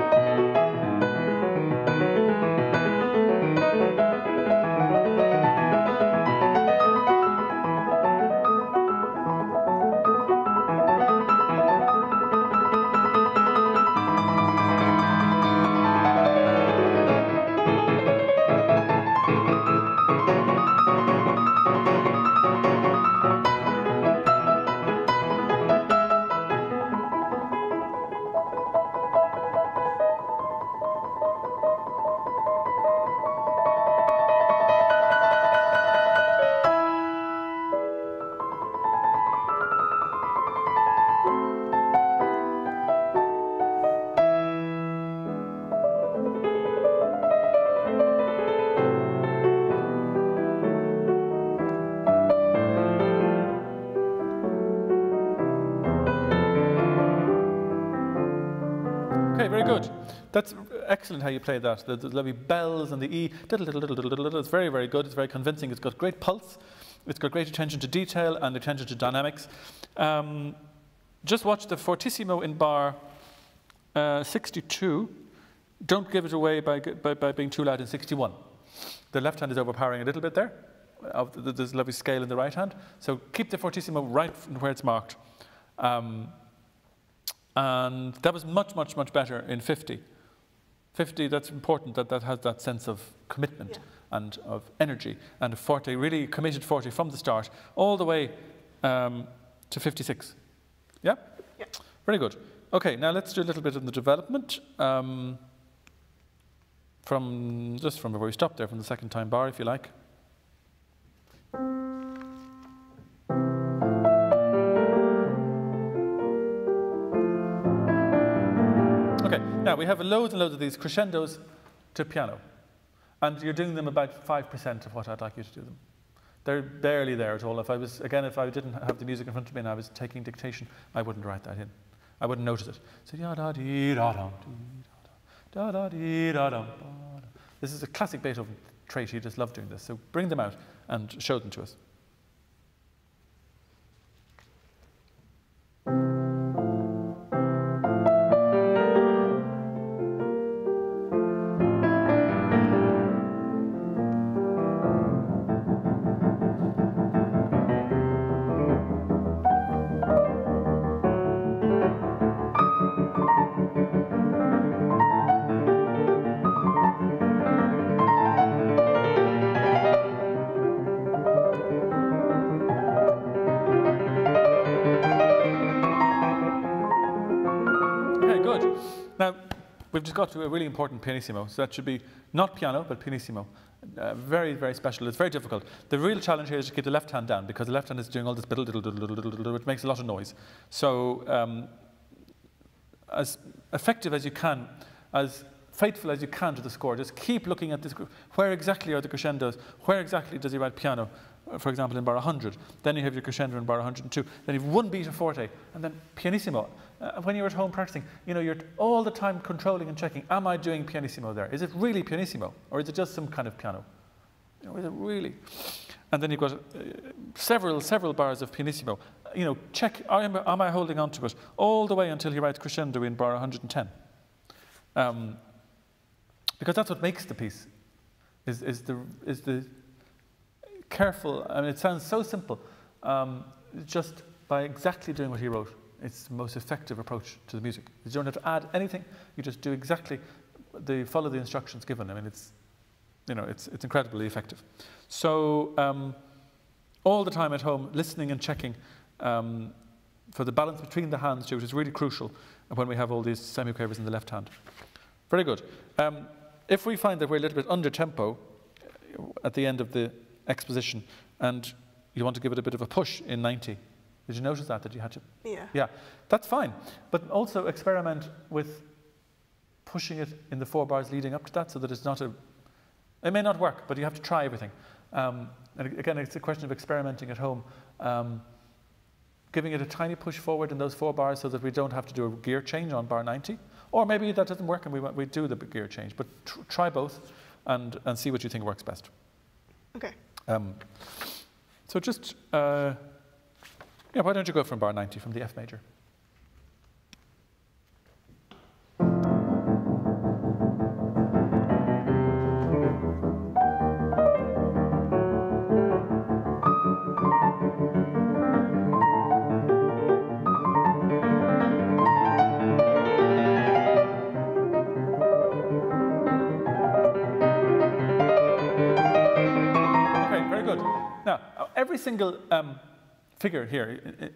Excellent how you play that. The, the lovely bells and the E. It's very, very good. It's very convincing. It's got great pulse. It's got great attention to detail and attention to dynamics. Um, just watch the fortissimo in bar uh, 62. Don't give it away by, by, by being too loud in 61. The left hand is overpowering a little bit there. There's a lovely scale in the right hand. So keep the fortissimo right where it's marked. Um, and that was much, much, much better in 50. 50, that's important that that has that sense of commitment yeah. and of energy. And 40, really committed 40 from the start, all the way um, to 56. Yeah? Yeah. Very good. Okay, now let's do a little bit of the development. Um, from just from where we stopped there, from the second time bar, if you like. Now, we have loads and loads of these crescendos to piano. And you're doing them about 5% of what I'd like you to do them. They're barely there at all. If I was, again, if I didn't have the music in front of me and I was taking dictation, I wouldn't write that in. I wouldn't notice it. So, da da dee da dum, da da dee da dum. This is a classic Beethoven trait. He just loved doing this. So bring them out and show them to us. We've just got to a really important pianissimo. So that should be not piano, but pianissimo. Uh, very, very special. It's very difficult. The real challenge here is to keep the left hand down because the left hand is doing all this biddle, diddle, diddle, diddle, diddle, which makes a lot of noise. So um, as effective as you can, as faithful as you can to the score, just keep looking at this. Where exactly are the crescendos? Where exactly does he write piano? for example, in bar 100. Then you have your crescendo in bar 102. Then you have one beat of forte, and then pianissimo. Uh, when you're at home practicing, you know, you're all the time controlling and checking, am I doing pianissimo there? Is it really pianissimo? Or is it just some kind of piano? You know, is it really? And then you've got uh, several, several bars of pianissimo. You know, check, am, am I holding on to it all the way until he writes crescendo in bar 110? Um, because that's what makes the piece, is, is, the, is the careful, I mean, it sounds so simple, um, just by exactly doing what he wrote. It's the most effective approach to the music. You don't have to add anything, you just do exactly, the, follow the instructions given. I mean, it's, you know, it's, it's incredibly effective. So, um, all the time at home, listening and checking um, for the balance between the hands, which is really crucial when we have all these semiquavers in the left hand. Very good. Um, if we find that we're a little bit under tempo at the end of the exposition and you want to give it a bit of a push in 90. Did you notice that, that you had to? Yeah. Yeah, that's fine. But also experiment with pushing it in the four bars leading up to that so that it's not a, it may not work, but you have to try everything. Um, and again, it's a question of experimenting at home. Um, giving it a tiny push forward in those four bars so that we don't have to do a gear change on bar 90, Or maybe that doesn't work and we, we do the gear change. But tr try both and, and see what you think works best. Okay. Um, so just, uh, yeah, why don't you go from bar 90 from the F major? Okay, very good. Now every single um, figure here,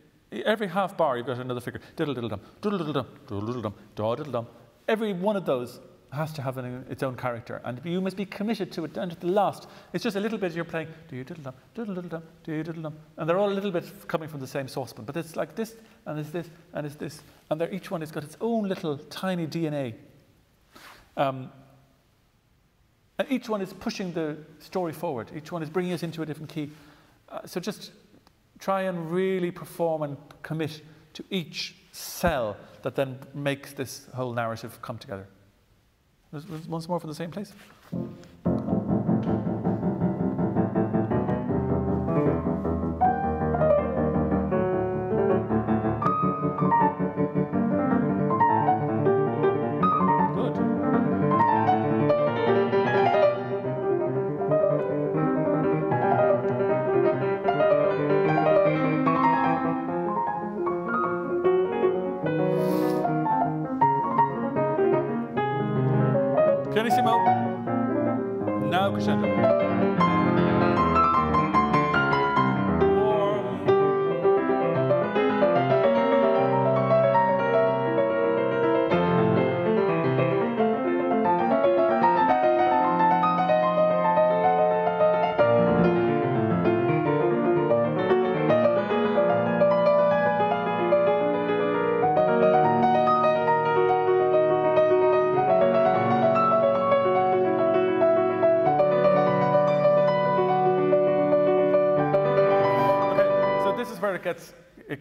every half bar, you've got another figure. Diddle diddle dum, diddle diddle dum, diddle diddle dum, da diddle dum. Every one of those has to have an, its own character, and you must be committed to it down to the last. It's just a little bit you're playing. Do you diddle dum, diddle dum, do you diddle dum, and they're all a little bit coming from the same saucepan. But it's like this, and it's this, and it's this, and each one has got its own little tiny DNA. Um, and each one is pushing the story forward. Each one is bringing us into a different key. Uh, so just try and really perform and commit to each cell that then makes this whole narrative come together. Once more from the same place.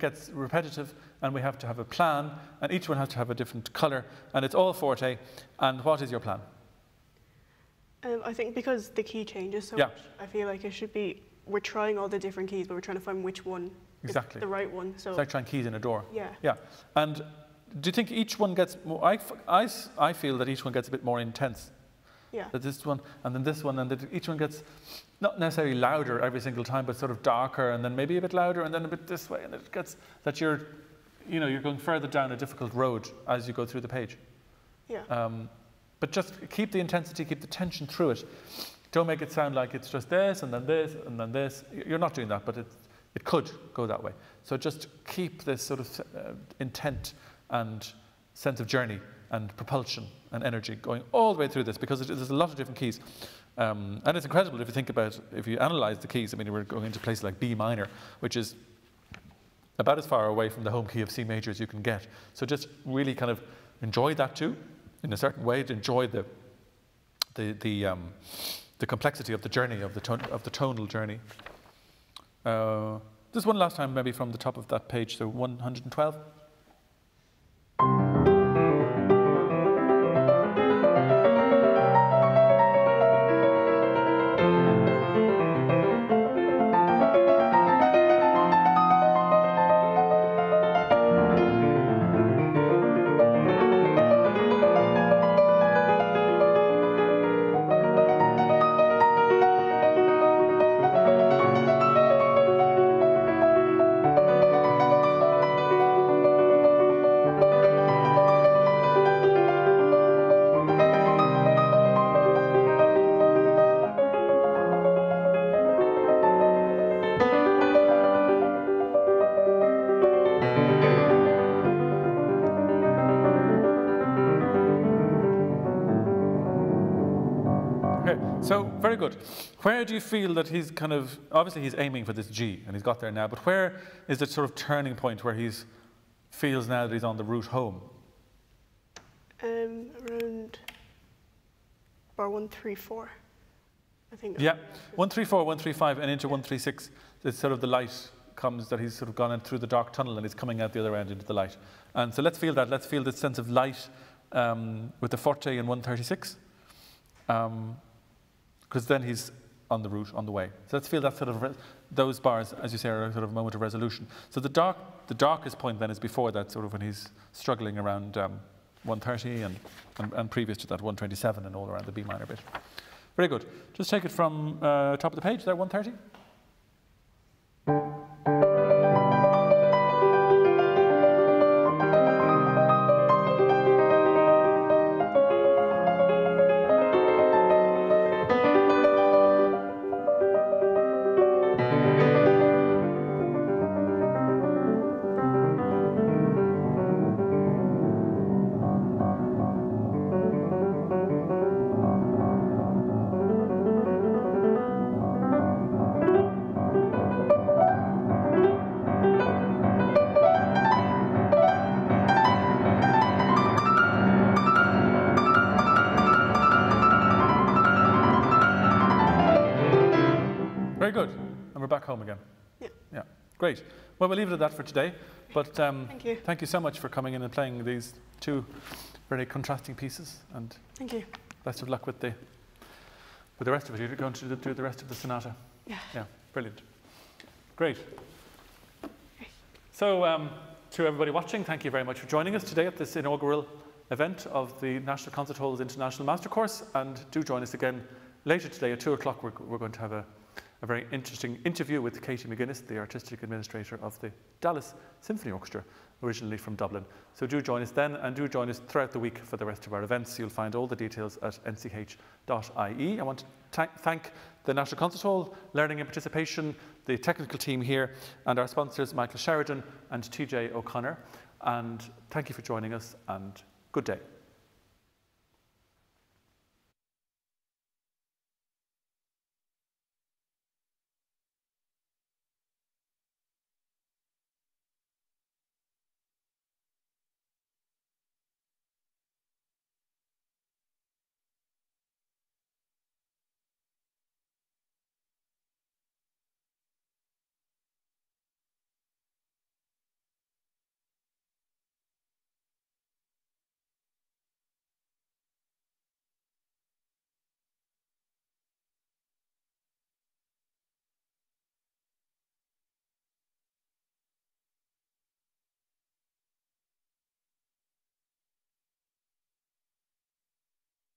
Gets, repetitive and we have to have a plan and each one has to have a different color and it's all forte. And what is your plan? Um, I think because the key changes so yeah. much, I feel like it should be, we're trying all the different keys, but we're trying to find which one exactly. is the right one. So it's like trying keys in a door. Yeah. Yeah. And do you think each one gets more, I, I, I feel that each one gets a bit more intense. Yeah. That this one, and then this one, and that each one gets not necessarily louder every single time, but sort of darker, and then maybe a bit louder, and then a bit this way, and it gets that you're, you know, you're going further down a difficult road as you go through the page. Yeah. Um, but just keep the intensity, keep the tension through it. Don't make it sound like it's just this and then this and then this. You're not doing that, but it, it could go that way. So just keep this sort of uh, intent and sense of journey and propulsion and energy going all the way through this because it, there's a lot of different keys. Um, and it's incredible if you think about, if you analyze the keys, I mean, we're going into places like B minor, which is about as far away from the home key of C major as you can get. So just really kind of enjoy that too, in a certain way, to enjoy the, the, the, um, the complexity of the journey, of the, ton- of the tonal journey. Uh, just one last time, maybe from the top of that page, so 112. Good. Where do you feel that he's kind of, obviously he's aiming for this G and he's got there now, but where is the sort of turning point where he feels now that he's on the route home? Um, around bar 134, I think. Yeah, 134, 135 and into 136, it's sort of the light comes that he's sort of gone in through the dark tunnel and he's coming out the other end into the light. And so let's feel that, let's feel this sense of light um, with the Forte in 136, because then he's on the route, on the way. So let's feel that sort of, those bars, as you say, are a sort of moment of resolution. So the, dark, the darkest point then is before that, sort of when he's struggling around um, 130 and, and, and, previous to that 127 and all around the B minor bit. Very good. Just take it from uh, top of the page there, 130. Leave it at that for today. But um, thank you. Thank you so much for coming in and playing these two very contrasting pieces. And thank you. Best of luck with the with the rest of it. You're going to do the rest of the sonata. Yeah. Yeah. Brilliant. Great. So, um, to everybody watching, thank you very much for joining us today at this inaugural event of the National Concert Hall's International Master Course. And do join us again later today at 2 o'clock. We're, we're going to have a a very interesting interview with Katie McGuinness, the artistic administrator of the Dallas Symphony Orchestra, originally from Dublin. So do join us then and do join us throughout the week for the rest of our events. You'll find all the details at nch.ie. I want to thank the National Concert Hall, Learning and Participation, the technical team here, and our sponsors, Michael Sheridan and TJ O'Connor. And thank you for joining us and good day.